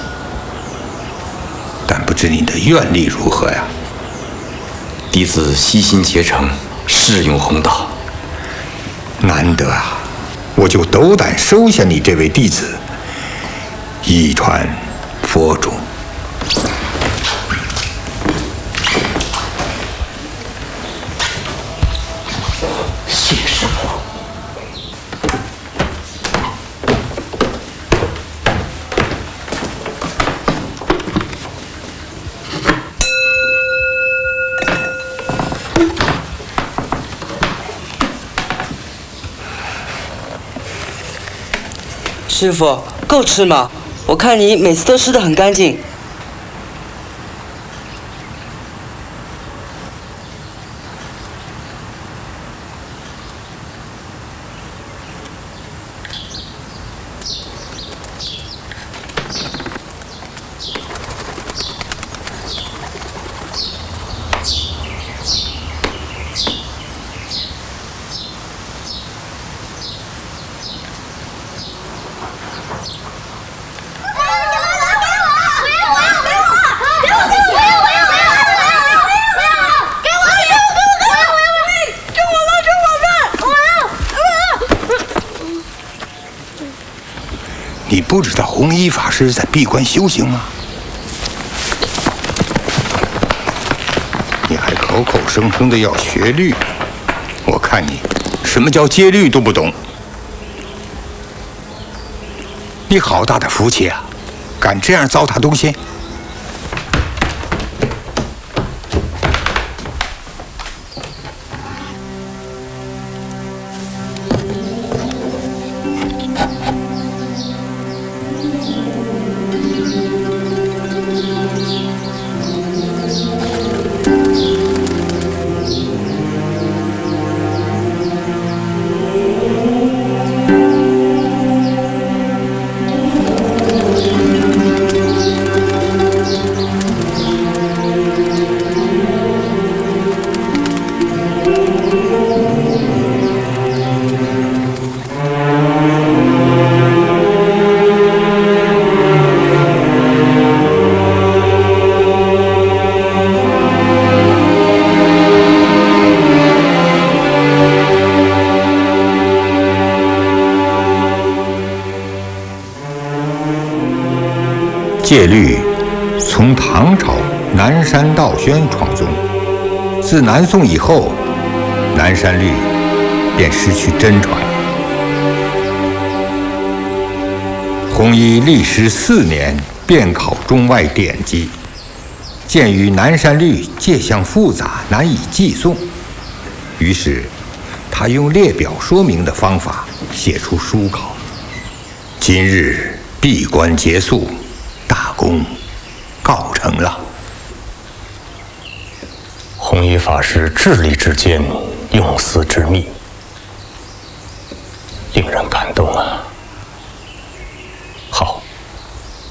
S39: 是你的愿力如何呀？
S1: 弟子悉心竭诚，誓用弘道。
S39: 难得啊！我就斗胆收下你这位弟子，一传佛
S1: 主。师傅，
S40: 够吃吗？我看你每次都吃的很干净。
S39: 不知道红衣法师在闭关修行吗？你还口口声声的要学律，我看你什么叫戒律都不懂。你好大的福气啊，敢这样糟蹋东西！戒律从唐朝南山道宣创宗，自南宋以后，南山律便失去真传。弘一历时四年遍考中外典籍，鉴于南山律戒相复杂难以记诵，于是他用列表说明的方法写出书稿。今日闭关结束。大功告成了。
S32: 弘一势力之间，用词之密，令人感动啊！好，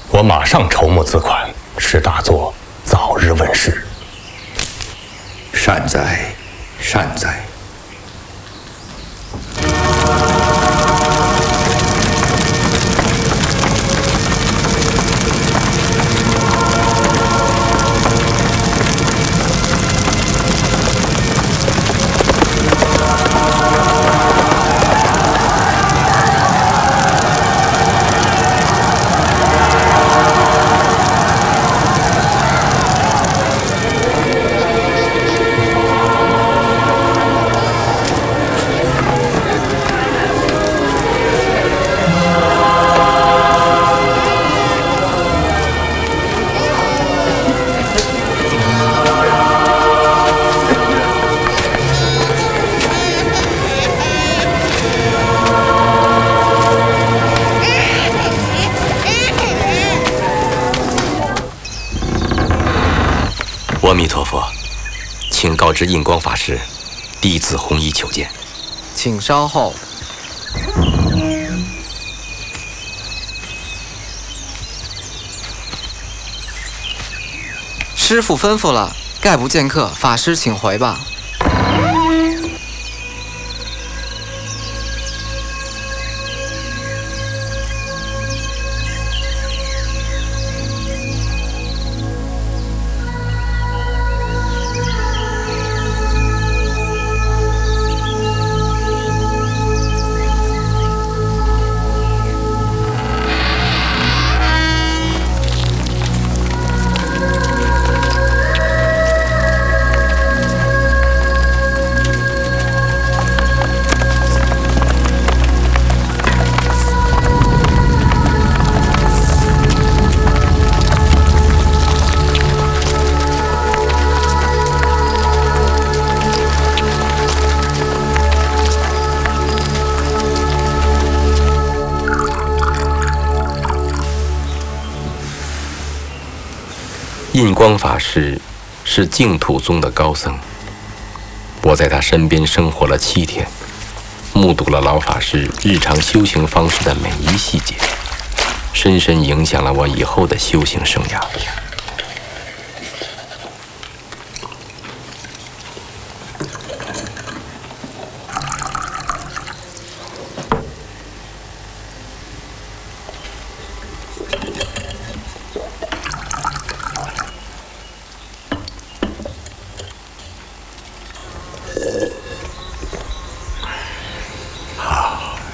S32: 我马上筹募资款，使大作早日问世。
S39: 善哉，
S1: 知印光法师，弟子红衣求见。
S29: 请稍后。师傅吩咐了，概不见客，法师请回吧。
S1: 光法师是净土宗的高僧，我在他身边生活了七天，目睹了老法师日常修行方式的每一细节，深深影响了我以后的修行生涯。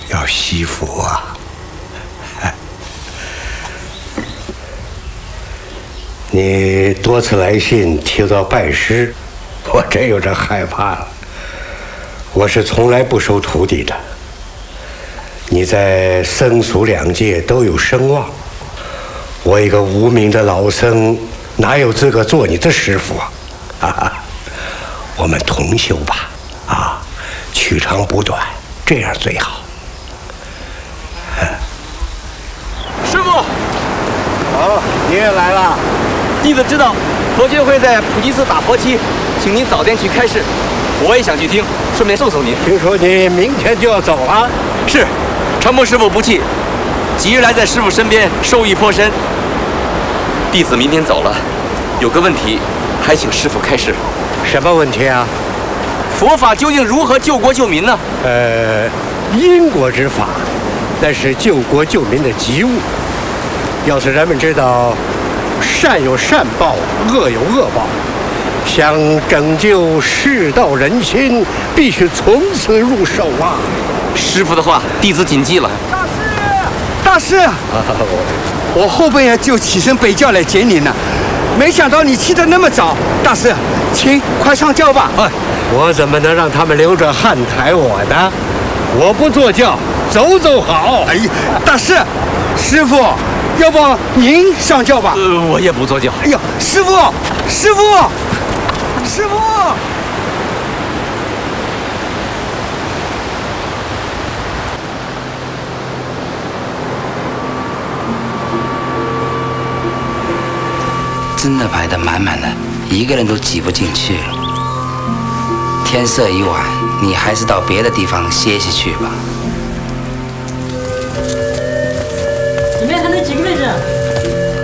S39: 要惜福啊！
S41: 你多次来信提到拜师，我真有点害怕了。我是从来不收徒弟的。你在僧俗两界都有声望，我一个无名的老僧，哪有资格做你的师傅啊？哈哈，我们同修吧，啊，取长补短，这样最好。
S30: 师傅，
S41: 哦，你也来了。
S30: 弟子知道佛学会在普济寺打佛七，请您早点去开示。我也想去听，顺便送送您。
S41: 听说你明天就要走了？
S30: 是，长波师傅不弃，几日来在师傅身边，受益颇深。弟子明天走了，有个问题，还请师傅开示。
S41: 什么问题啊？
S30: 佛法究竟如何救国救民呢？
S41: 呃，因果之法，那是救国救民的急务。要是人们知道善有善报，恶有恶报，想拯救世道人心，必须从此入手啊！
S30: 师傅的话，弟子谨记了。
S35: 大师，大师我后半夜就起身北轿来接您呢，没想到你起得那么早。大师，请快上轿吧。
S41: 哎，我怎么能让他们留着汗抬我呢？我不坐轿，走走好。
S35: 哎呀，大师，师傅，要不您上轿吧？
S30: 呃，我也不坐轿。
S35: 哎呀，师傅，师傅，师傅。
S42: 真的排得满满的，一个人都挤不进去了。天色已晚，你还是到别的地方歇息去吧。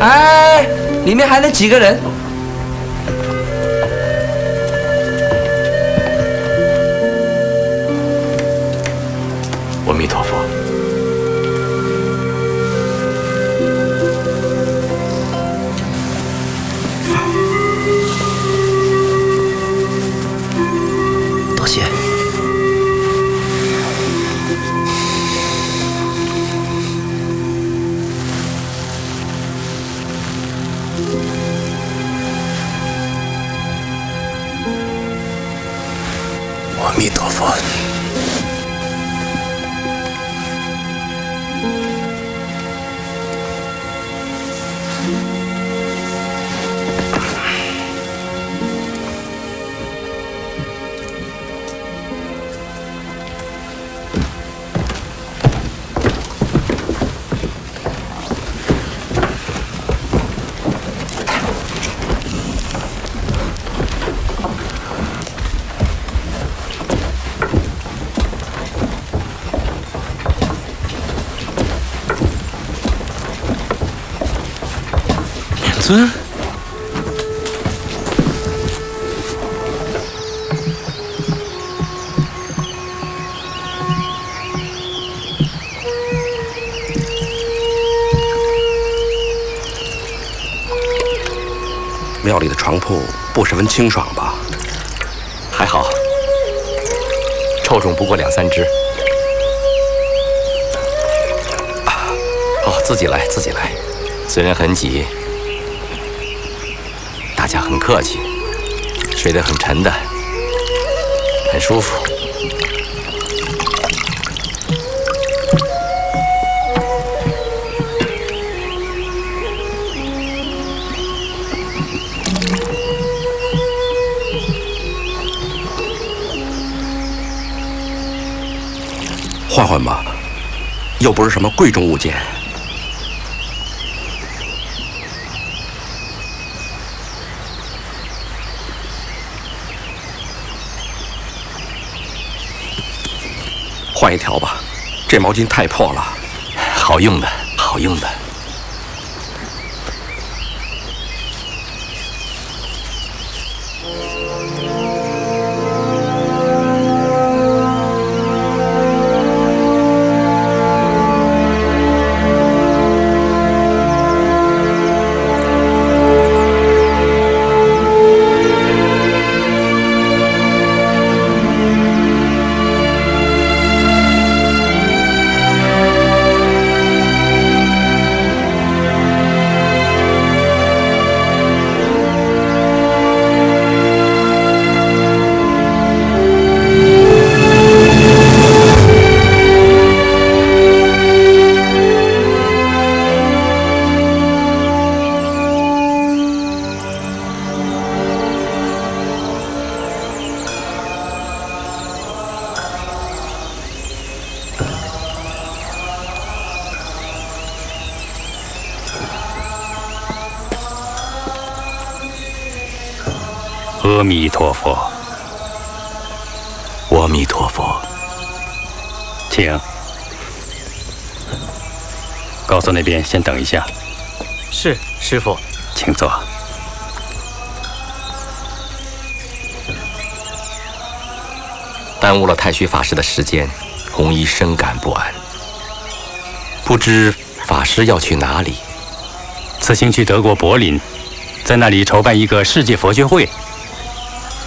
S42: 哎，里面还能几个人？
S36: 清爽吧？
S1: 还好，臭虫不过两三只。哦，自己来，自己来。虽然很挤，大家很客气，睡得很沉的，很舒服。
S36: 又不是什么贵重物件。换一条吧，这毛巾太破了。
S1: 好用的，好用的。
S32: 那边先等一下。
S37: 是，师傅，
S32: 请坐。
S1: 耽误了太虚法师的时间，红衣深感不安。不知法师要去哪里？
S32: 此行去德国柏林，在那里筹办一个世界佛学会。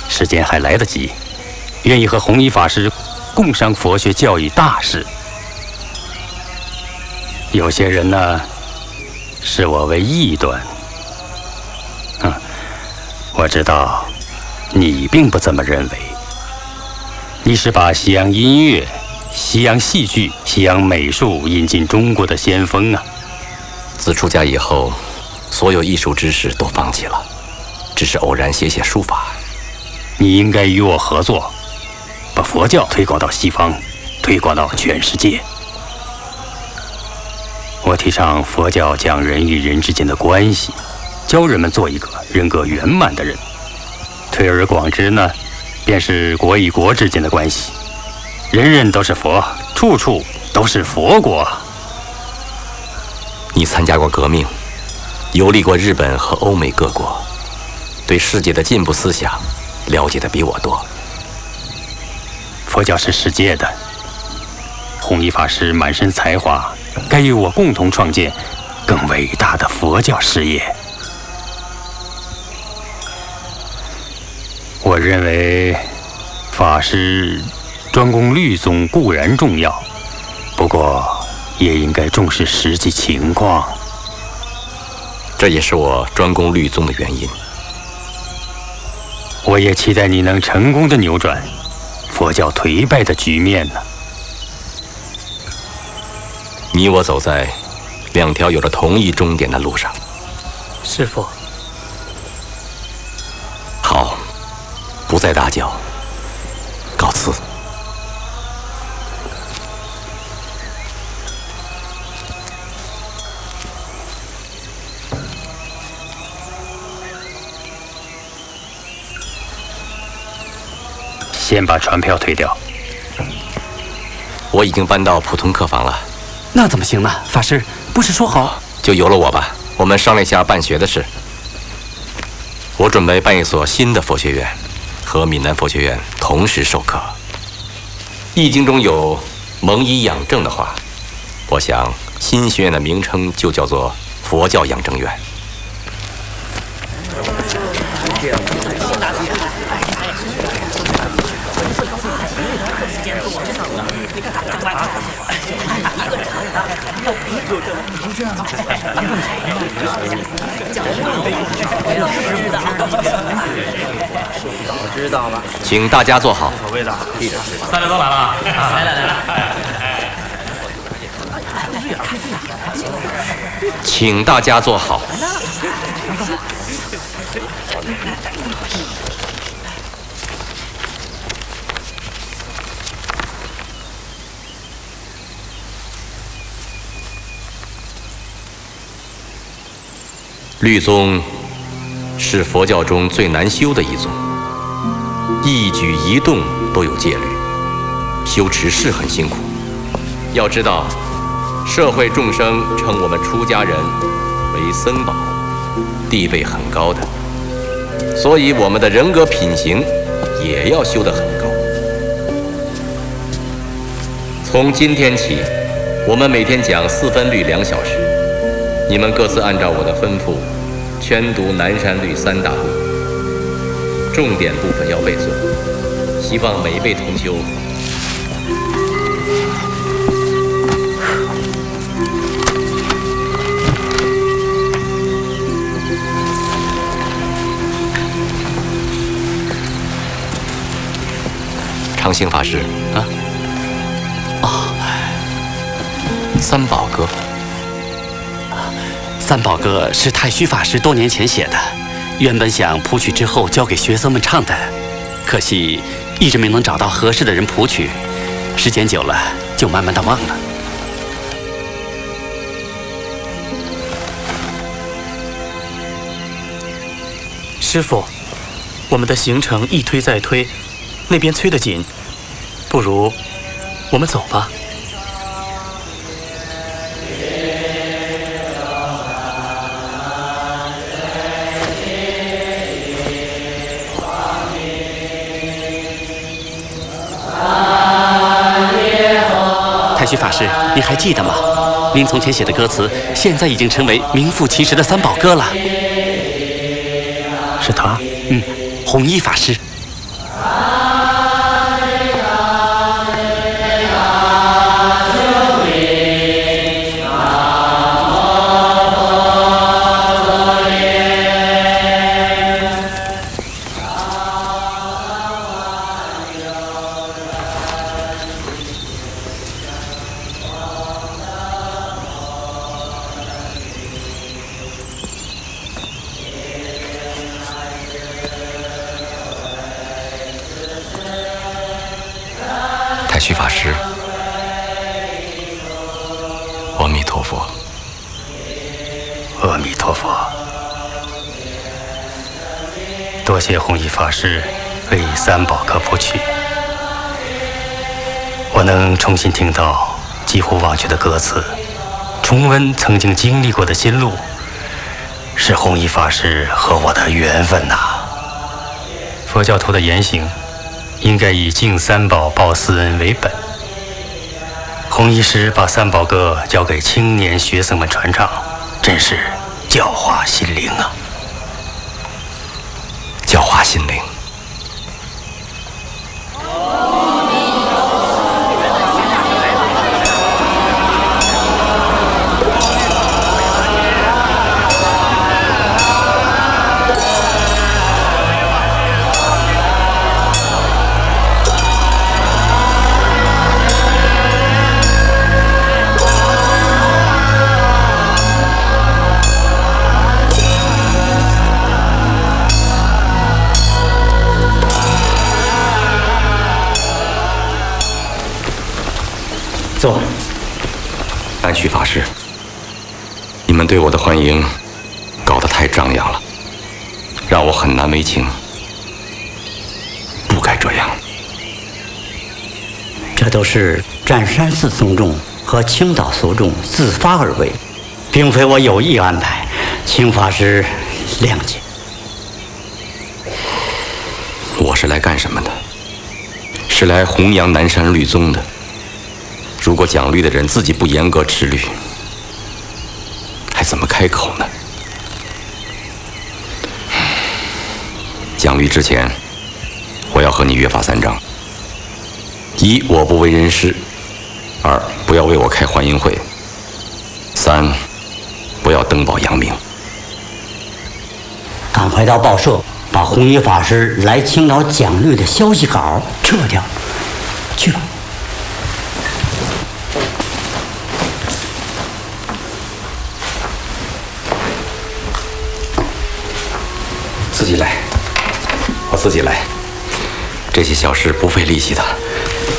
S32: 时间还来得及，愿意和红衣法师共商佛学教育大事。有些人呢，视我为异端。嗯，我知道，你并不这么认为。你是把西洋音乐、西洋戏剧、西洋美术引进中国的先锋啊！
S1: 自出家以后，所有艺术知识都放弃了，只是偶然写写书法。
S32: 你应该与我合作，把佛教推广到西方，推广到全世界。我提倡佛教讲人与人之间的关系，教人们做一个人格圆满的人。推而广之呢，便是国与国之间的关系。人人都是佛，处处都是佛国。
S1: 你参加过革命，游历过日本和欧美各国，对世界的进步思想了解的比我多。
S32: 佛教是世界的，弘一法师满身才华。该与我共同创建更伟大的佛教事业。我认为法师专攻律宗固然重要，不过也应该重视实际情况。
S1: 这也是我专攻律宗的原因。
S32: 我也期待你能成功的扭转佛教颓败的局面呢。
S1: 你我走在两条有着同一终点的路上，
S37: 师傅。
S1: 好，不再打搅，告辞。
S32: 先把船票退掉。
S1: 我已经搬到普通客房了。
S43: 那怎么行呢？法师不是说好
S1: 就由了我吧？我们商量一下办学的事。我准备办一所新的佛学院，和闽南佛学院同时授课。《易经》中有“蒙以养正”的话，我想新学院的名称就叫做佛教养正院。
S29: 我知道了，
S1: 请大家坐好。
S29: 所谓的，大家都来了，来来来来，
S1: 请大家坐好。律宗是佛教中最难修的一宗，一举一动都有戒律，修持是很辛苦。要知道，社会众生称我们出家人为僧宝，地位很高的，所以我们的人格品行也要修得很高。从今天起，我们每天讲四分律两小时，你们各自按照我的吩咐。宣读南山律三大部，重点部分要背诵，希望每位同修。长兴法师啊，
S43: 哦，
S1: 三宝阁。
S43: 三宝歌是太虚法师多年前写的，原本想谱曲之后交给学生们唱的，可惜一直没能找到合适的人谱曲，时间久了就慢慢的忘了。
S37: 师傅，
S44: 我们的行程一推再推，那边催得紧，不如我们走吧。法师，您还记得吗？您从前写的歌词，现在已经成为名副其实的三宝歌了。
S45: 是他？
S44: 嗯，弘一法师。
S32: 我能重新听到几乎忘却的歌词，重温曾经经历过的心路，是弘一法师和我的缘分呐、佛教徒的言行，应该以敬三宝、报四恩为本。弘一师把三宝歌交给青年学生们传唱，真是教化心灵啊！
S1: 安虚法师，你们对我的欢迎搞得太张扬了，让我很难为情。不该这样。
S46: 这都是占山寺僧众和青岛俗众自发而为，并非我有意安排，请法师谅解。
S1: 我是来干什么的？是来弘扬南山律宗的。如果讲律的人自己不严格持律，还怎么开口呢？讲律之前，我要和你约法三章：一，我不为人师；二，不要为我开欢迎会；三，不要登报扬名。
S46: 赶快到报社把弘一法师来青岛讲律的消息稿撤掉，去吧。
S1: 自己来，我自己来。这些小事不费力气的，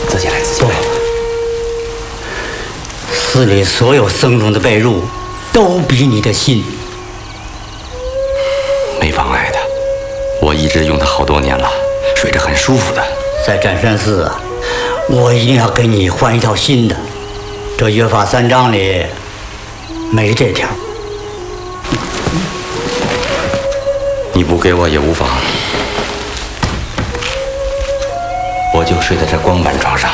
S1: 自己来，自己来。
S46: 寺里所有僧众的被褥都比你的新，
S1: 没妨碍的。我一直用它好多年了，睡着很舒服的。
S46: 在占山寺啊，我一定要给你换一套新的。这约法三章里没这条。
S1: 你不给我也无妨，我就睡在这光板床上。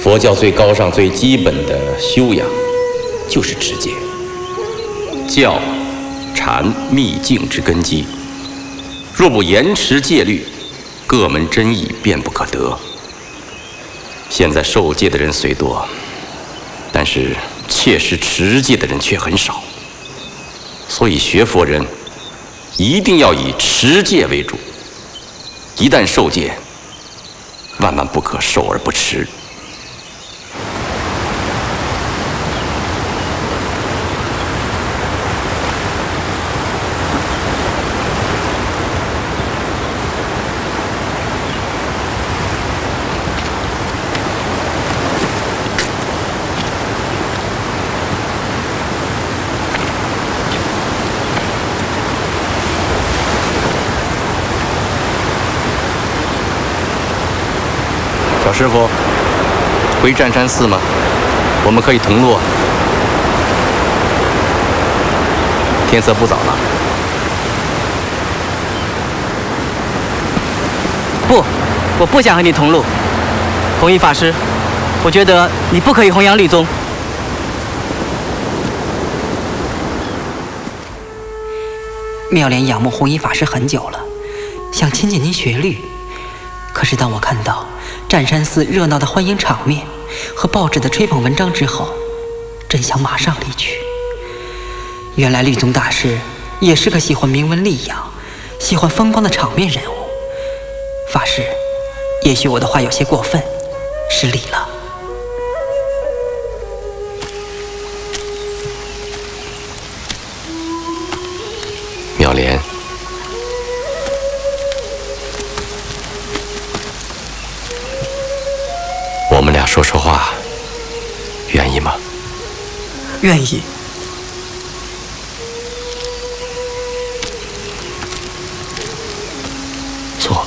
S1: 佛教最高尚、最基本的修养，就是持戒。教、禅、密、境之根基，若不严持戒律，各门真义便不可得。现在受戒的人虽多，但是切实持戒的人却很少。所以学佛人一定要以持戒为主。一旦受戒，万万不可受而不持。师傅，回占山寺吗？我们可以同路。天色不早了。
S47: 不，我不想和你同路。弘一法师，我觉得你不可以弘扬律宗。
S48: 妙莲仰慕弘一法师很久了，想亲近您学律。可是当我看到湛山寺热闹的欢迎场面和报纸的吹捧文章之后，真想马上离去。原来律宗大师也是个喜欢名闻利养、喜欢风光的场面人物。法师，也许我的话有些过分，失礼了。
S1: 愿意。坐。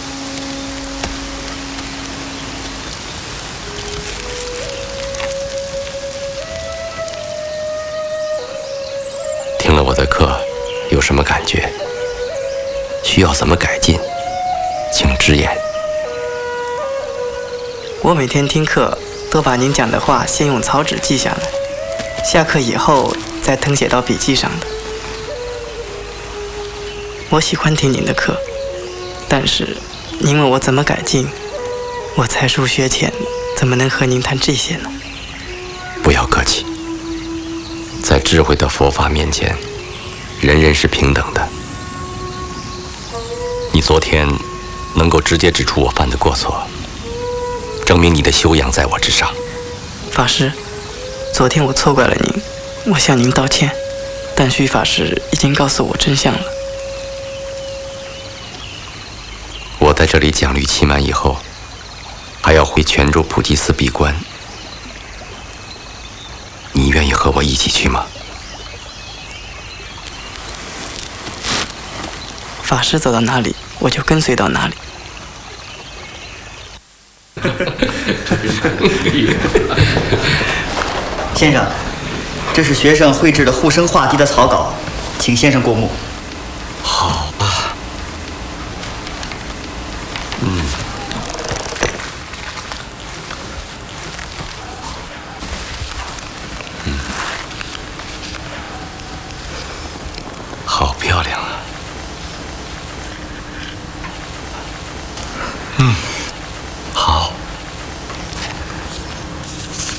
S1: 听了我的课，有什么感觉？需要怎么改进？请直言。
S48: 我每天听课都把您讲的话先用草纸记下来，下课以后再誊写到笔记上的。我喜欢听您的课，但是您问我怎么改进，我才疏学浅怎么能和您谈这些呢？
S1: 不要客气，在智慧的佛法面前，人人是平等的。你昨天能够直接指出我犯的过错，证明你的修养在我之上。
S48: 法师，昨天我错怪了您，我向您道歉。但虚法师已经告诉我真相了。
S1: 我在这里讲律期满以后，还要回泉州普济寺闭关。你愿意和我一起去吗？
S48: 法师走到哪里，我就跟随到哪里。
S49: 先生，这是学生绘制的护生画题的草稿，请先生过目。
S1: 好吧。嗯。嗯。好漂亮啊。嗯。好。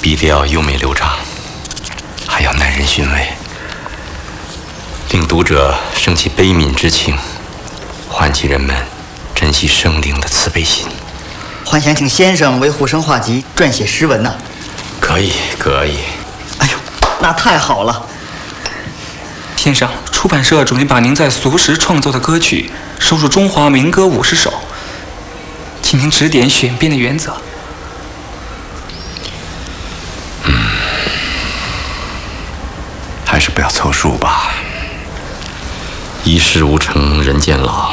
S1: 笔调优美者生起悲悯之情，唤起人们珍惜生灵的慈悲心。
S49: 还想请先生为护生画集撰写诗文呢？
S1: 可以，可以。
S49: 哎呦那太好了。
S50: 先生，出版社准备把您在俗时创作的歌曲收入《中华民歌五十首》，请您指点选编的原则。
S1: 还是不要凑数吧。一事无成人渐老，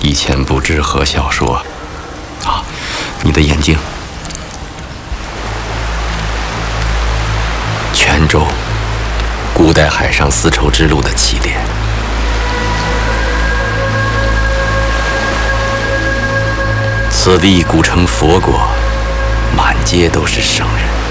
S1: 一钱不知何小说。啊，你的眼睛。泉州，古代海上丝绸之路的起点。此地古称佛国，满街都是圣人。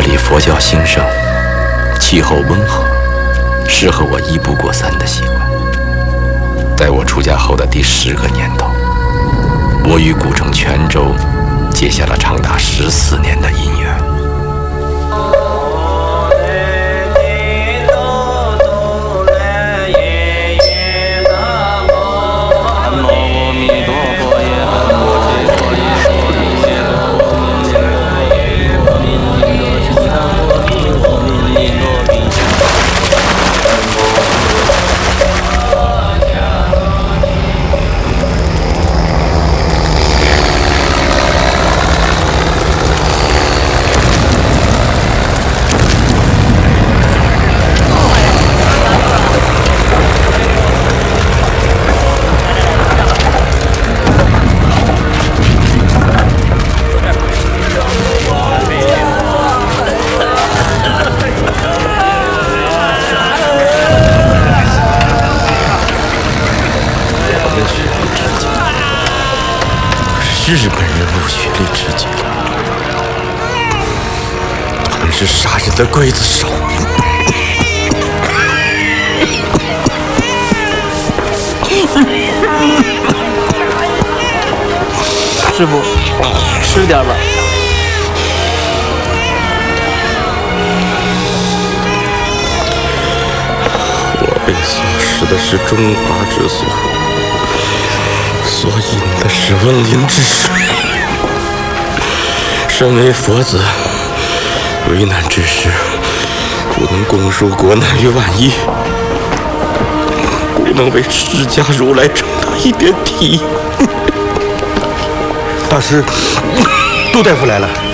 S1: 这里佛教兴盛，气候温和，适合我一步过三的习惯。在我出家后的第十个年头，我与古城泉州结下了长达十四年的姻缘。日本人陆学里直接，他们是杀人的刽子手。
S48: 师傅，吃点吧。
S1: 我被所食的是中华之所，所饮的是温灵之水。身为佛子，为难之时，不能共纾国难于万一，不能为释迦如来争得一点体。
S24: 大师，杜大夫来了。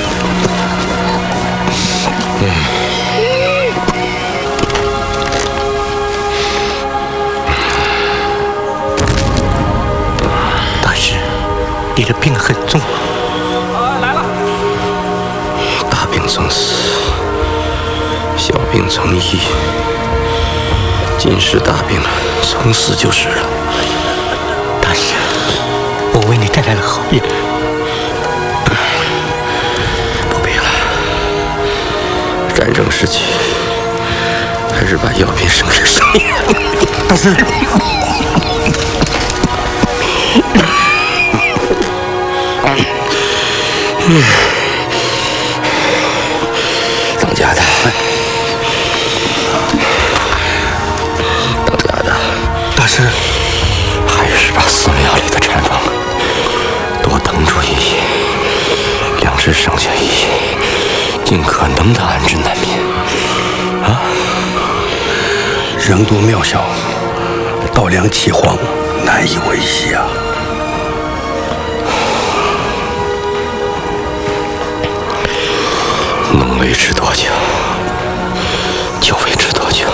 S51: 你的病很重。
S1: 来了大病成死，小病成医，今时大病，从死就是了。
S51: 大师，我为你带来了好药。
S1: 不必了，战争时期，还是把药品省给省药。
S24: 大师，
S1: 嗯，当家的，当家的，
S24: 大师，
S1: 还是把寺庙里的禅房多腾出一些，粮食剩下一些，尽可能的安置难民。啊，
S24: 人多庙小，稻粮饥荒，难以维系啊。
S1: 维持多久就维持多久。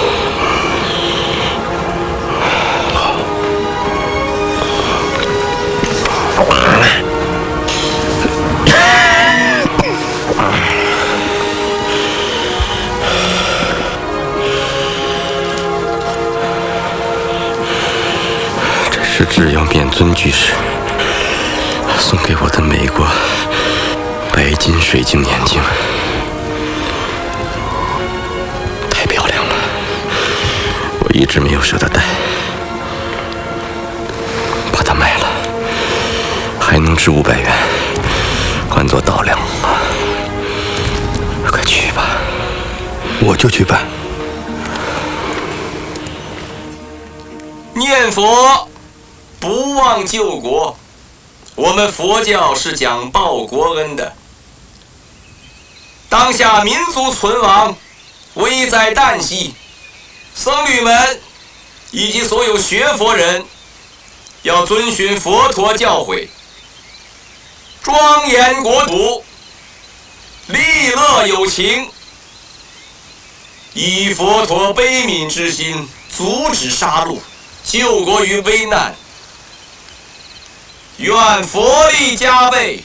S1: 这是智阳辩尊居士送给我的美国白金水晶眼镜。一直没有舍得戴，把它卖了，还能值五百元，换作稻粮。快去吧，
S24: 我就去办。
S27: 念佛，不忘救国。我们佛教是讲报国恩的。当下民族存亡，危在旦夕。僧侣们以及所有学佛人，要遵循佛陀教诲，庄严国土，利乐有情，以佛陀悲悯之心，阻止杀戮。救国于危难，愿佛力加倍。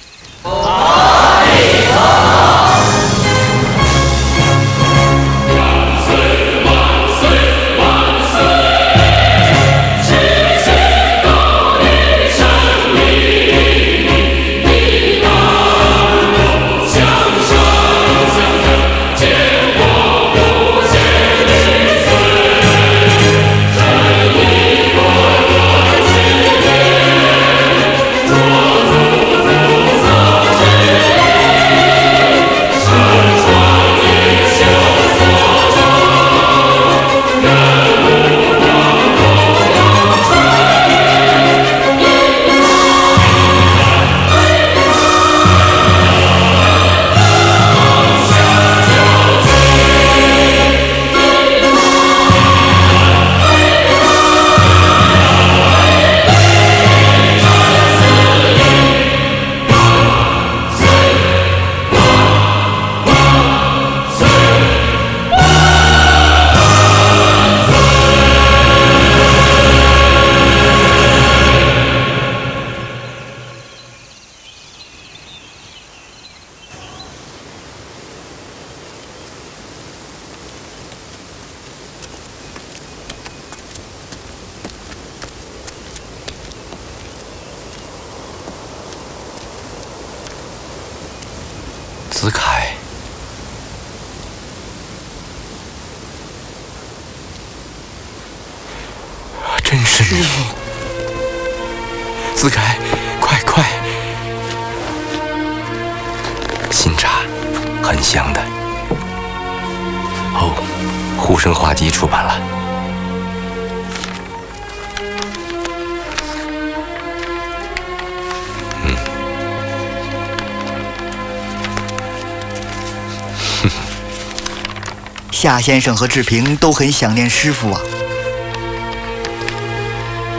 S49: 夏先生和志平都很想念师傅啊。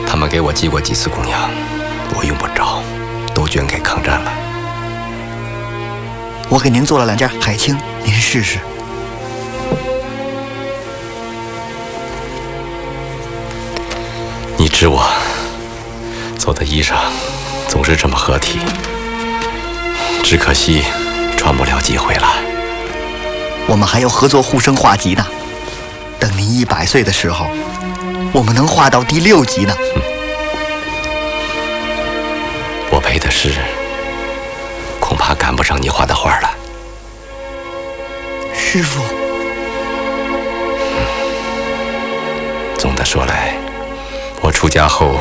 S1: 他们给我寄过几次供养，我用不着，都捐给抗战了。
S49: 我给您做了两件海青，您试试。
S1: 你知我做的衣裳总是这么合体，只可惜穿不了几回了。
S49: 我们还要合作互生画集呢，等您一百岁的时候，我们能画到第六集呢。
S1: 我配的诗恐怕赶不上你画的画了。
S49: 师傅，
S1: 总的说来，我出家后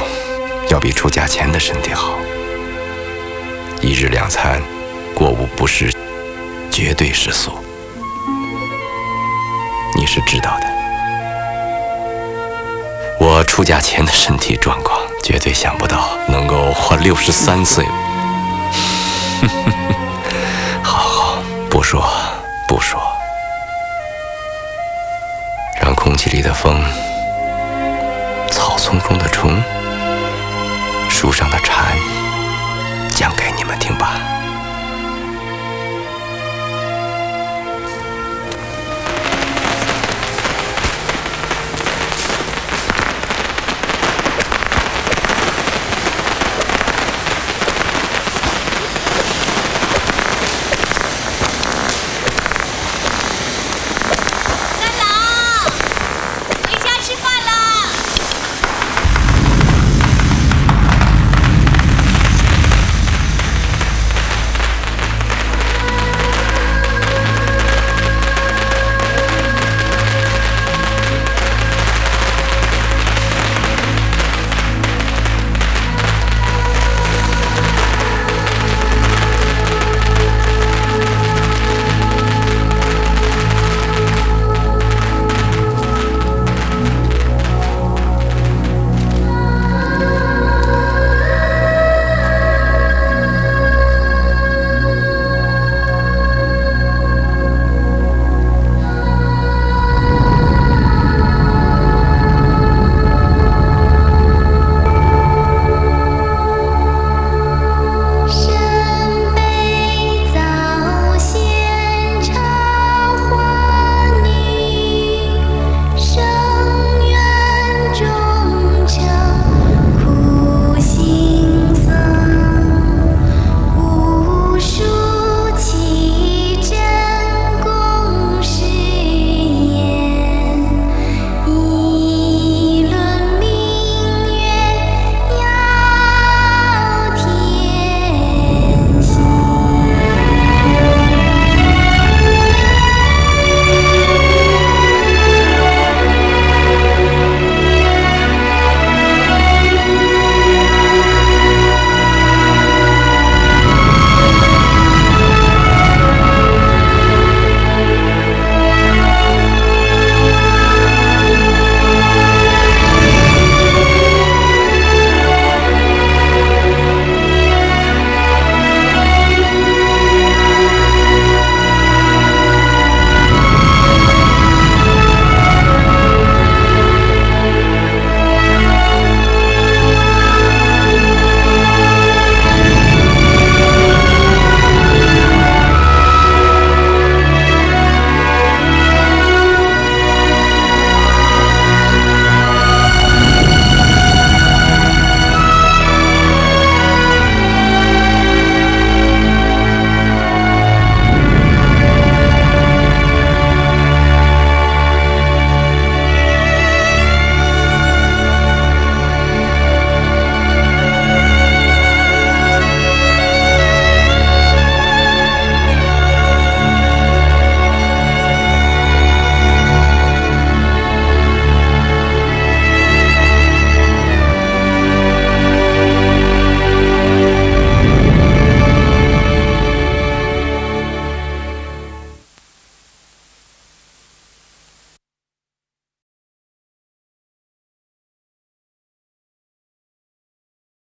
S1: 要比出家前的身体好。一日两餐，过午不食，绝对是素。是知道的。我出嫁前的身体状况，绝对想不到能够活六十三岁。好好，不说，不说，让空气里的风、草丛中的虫、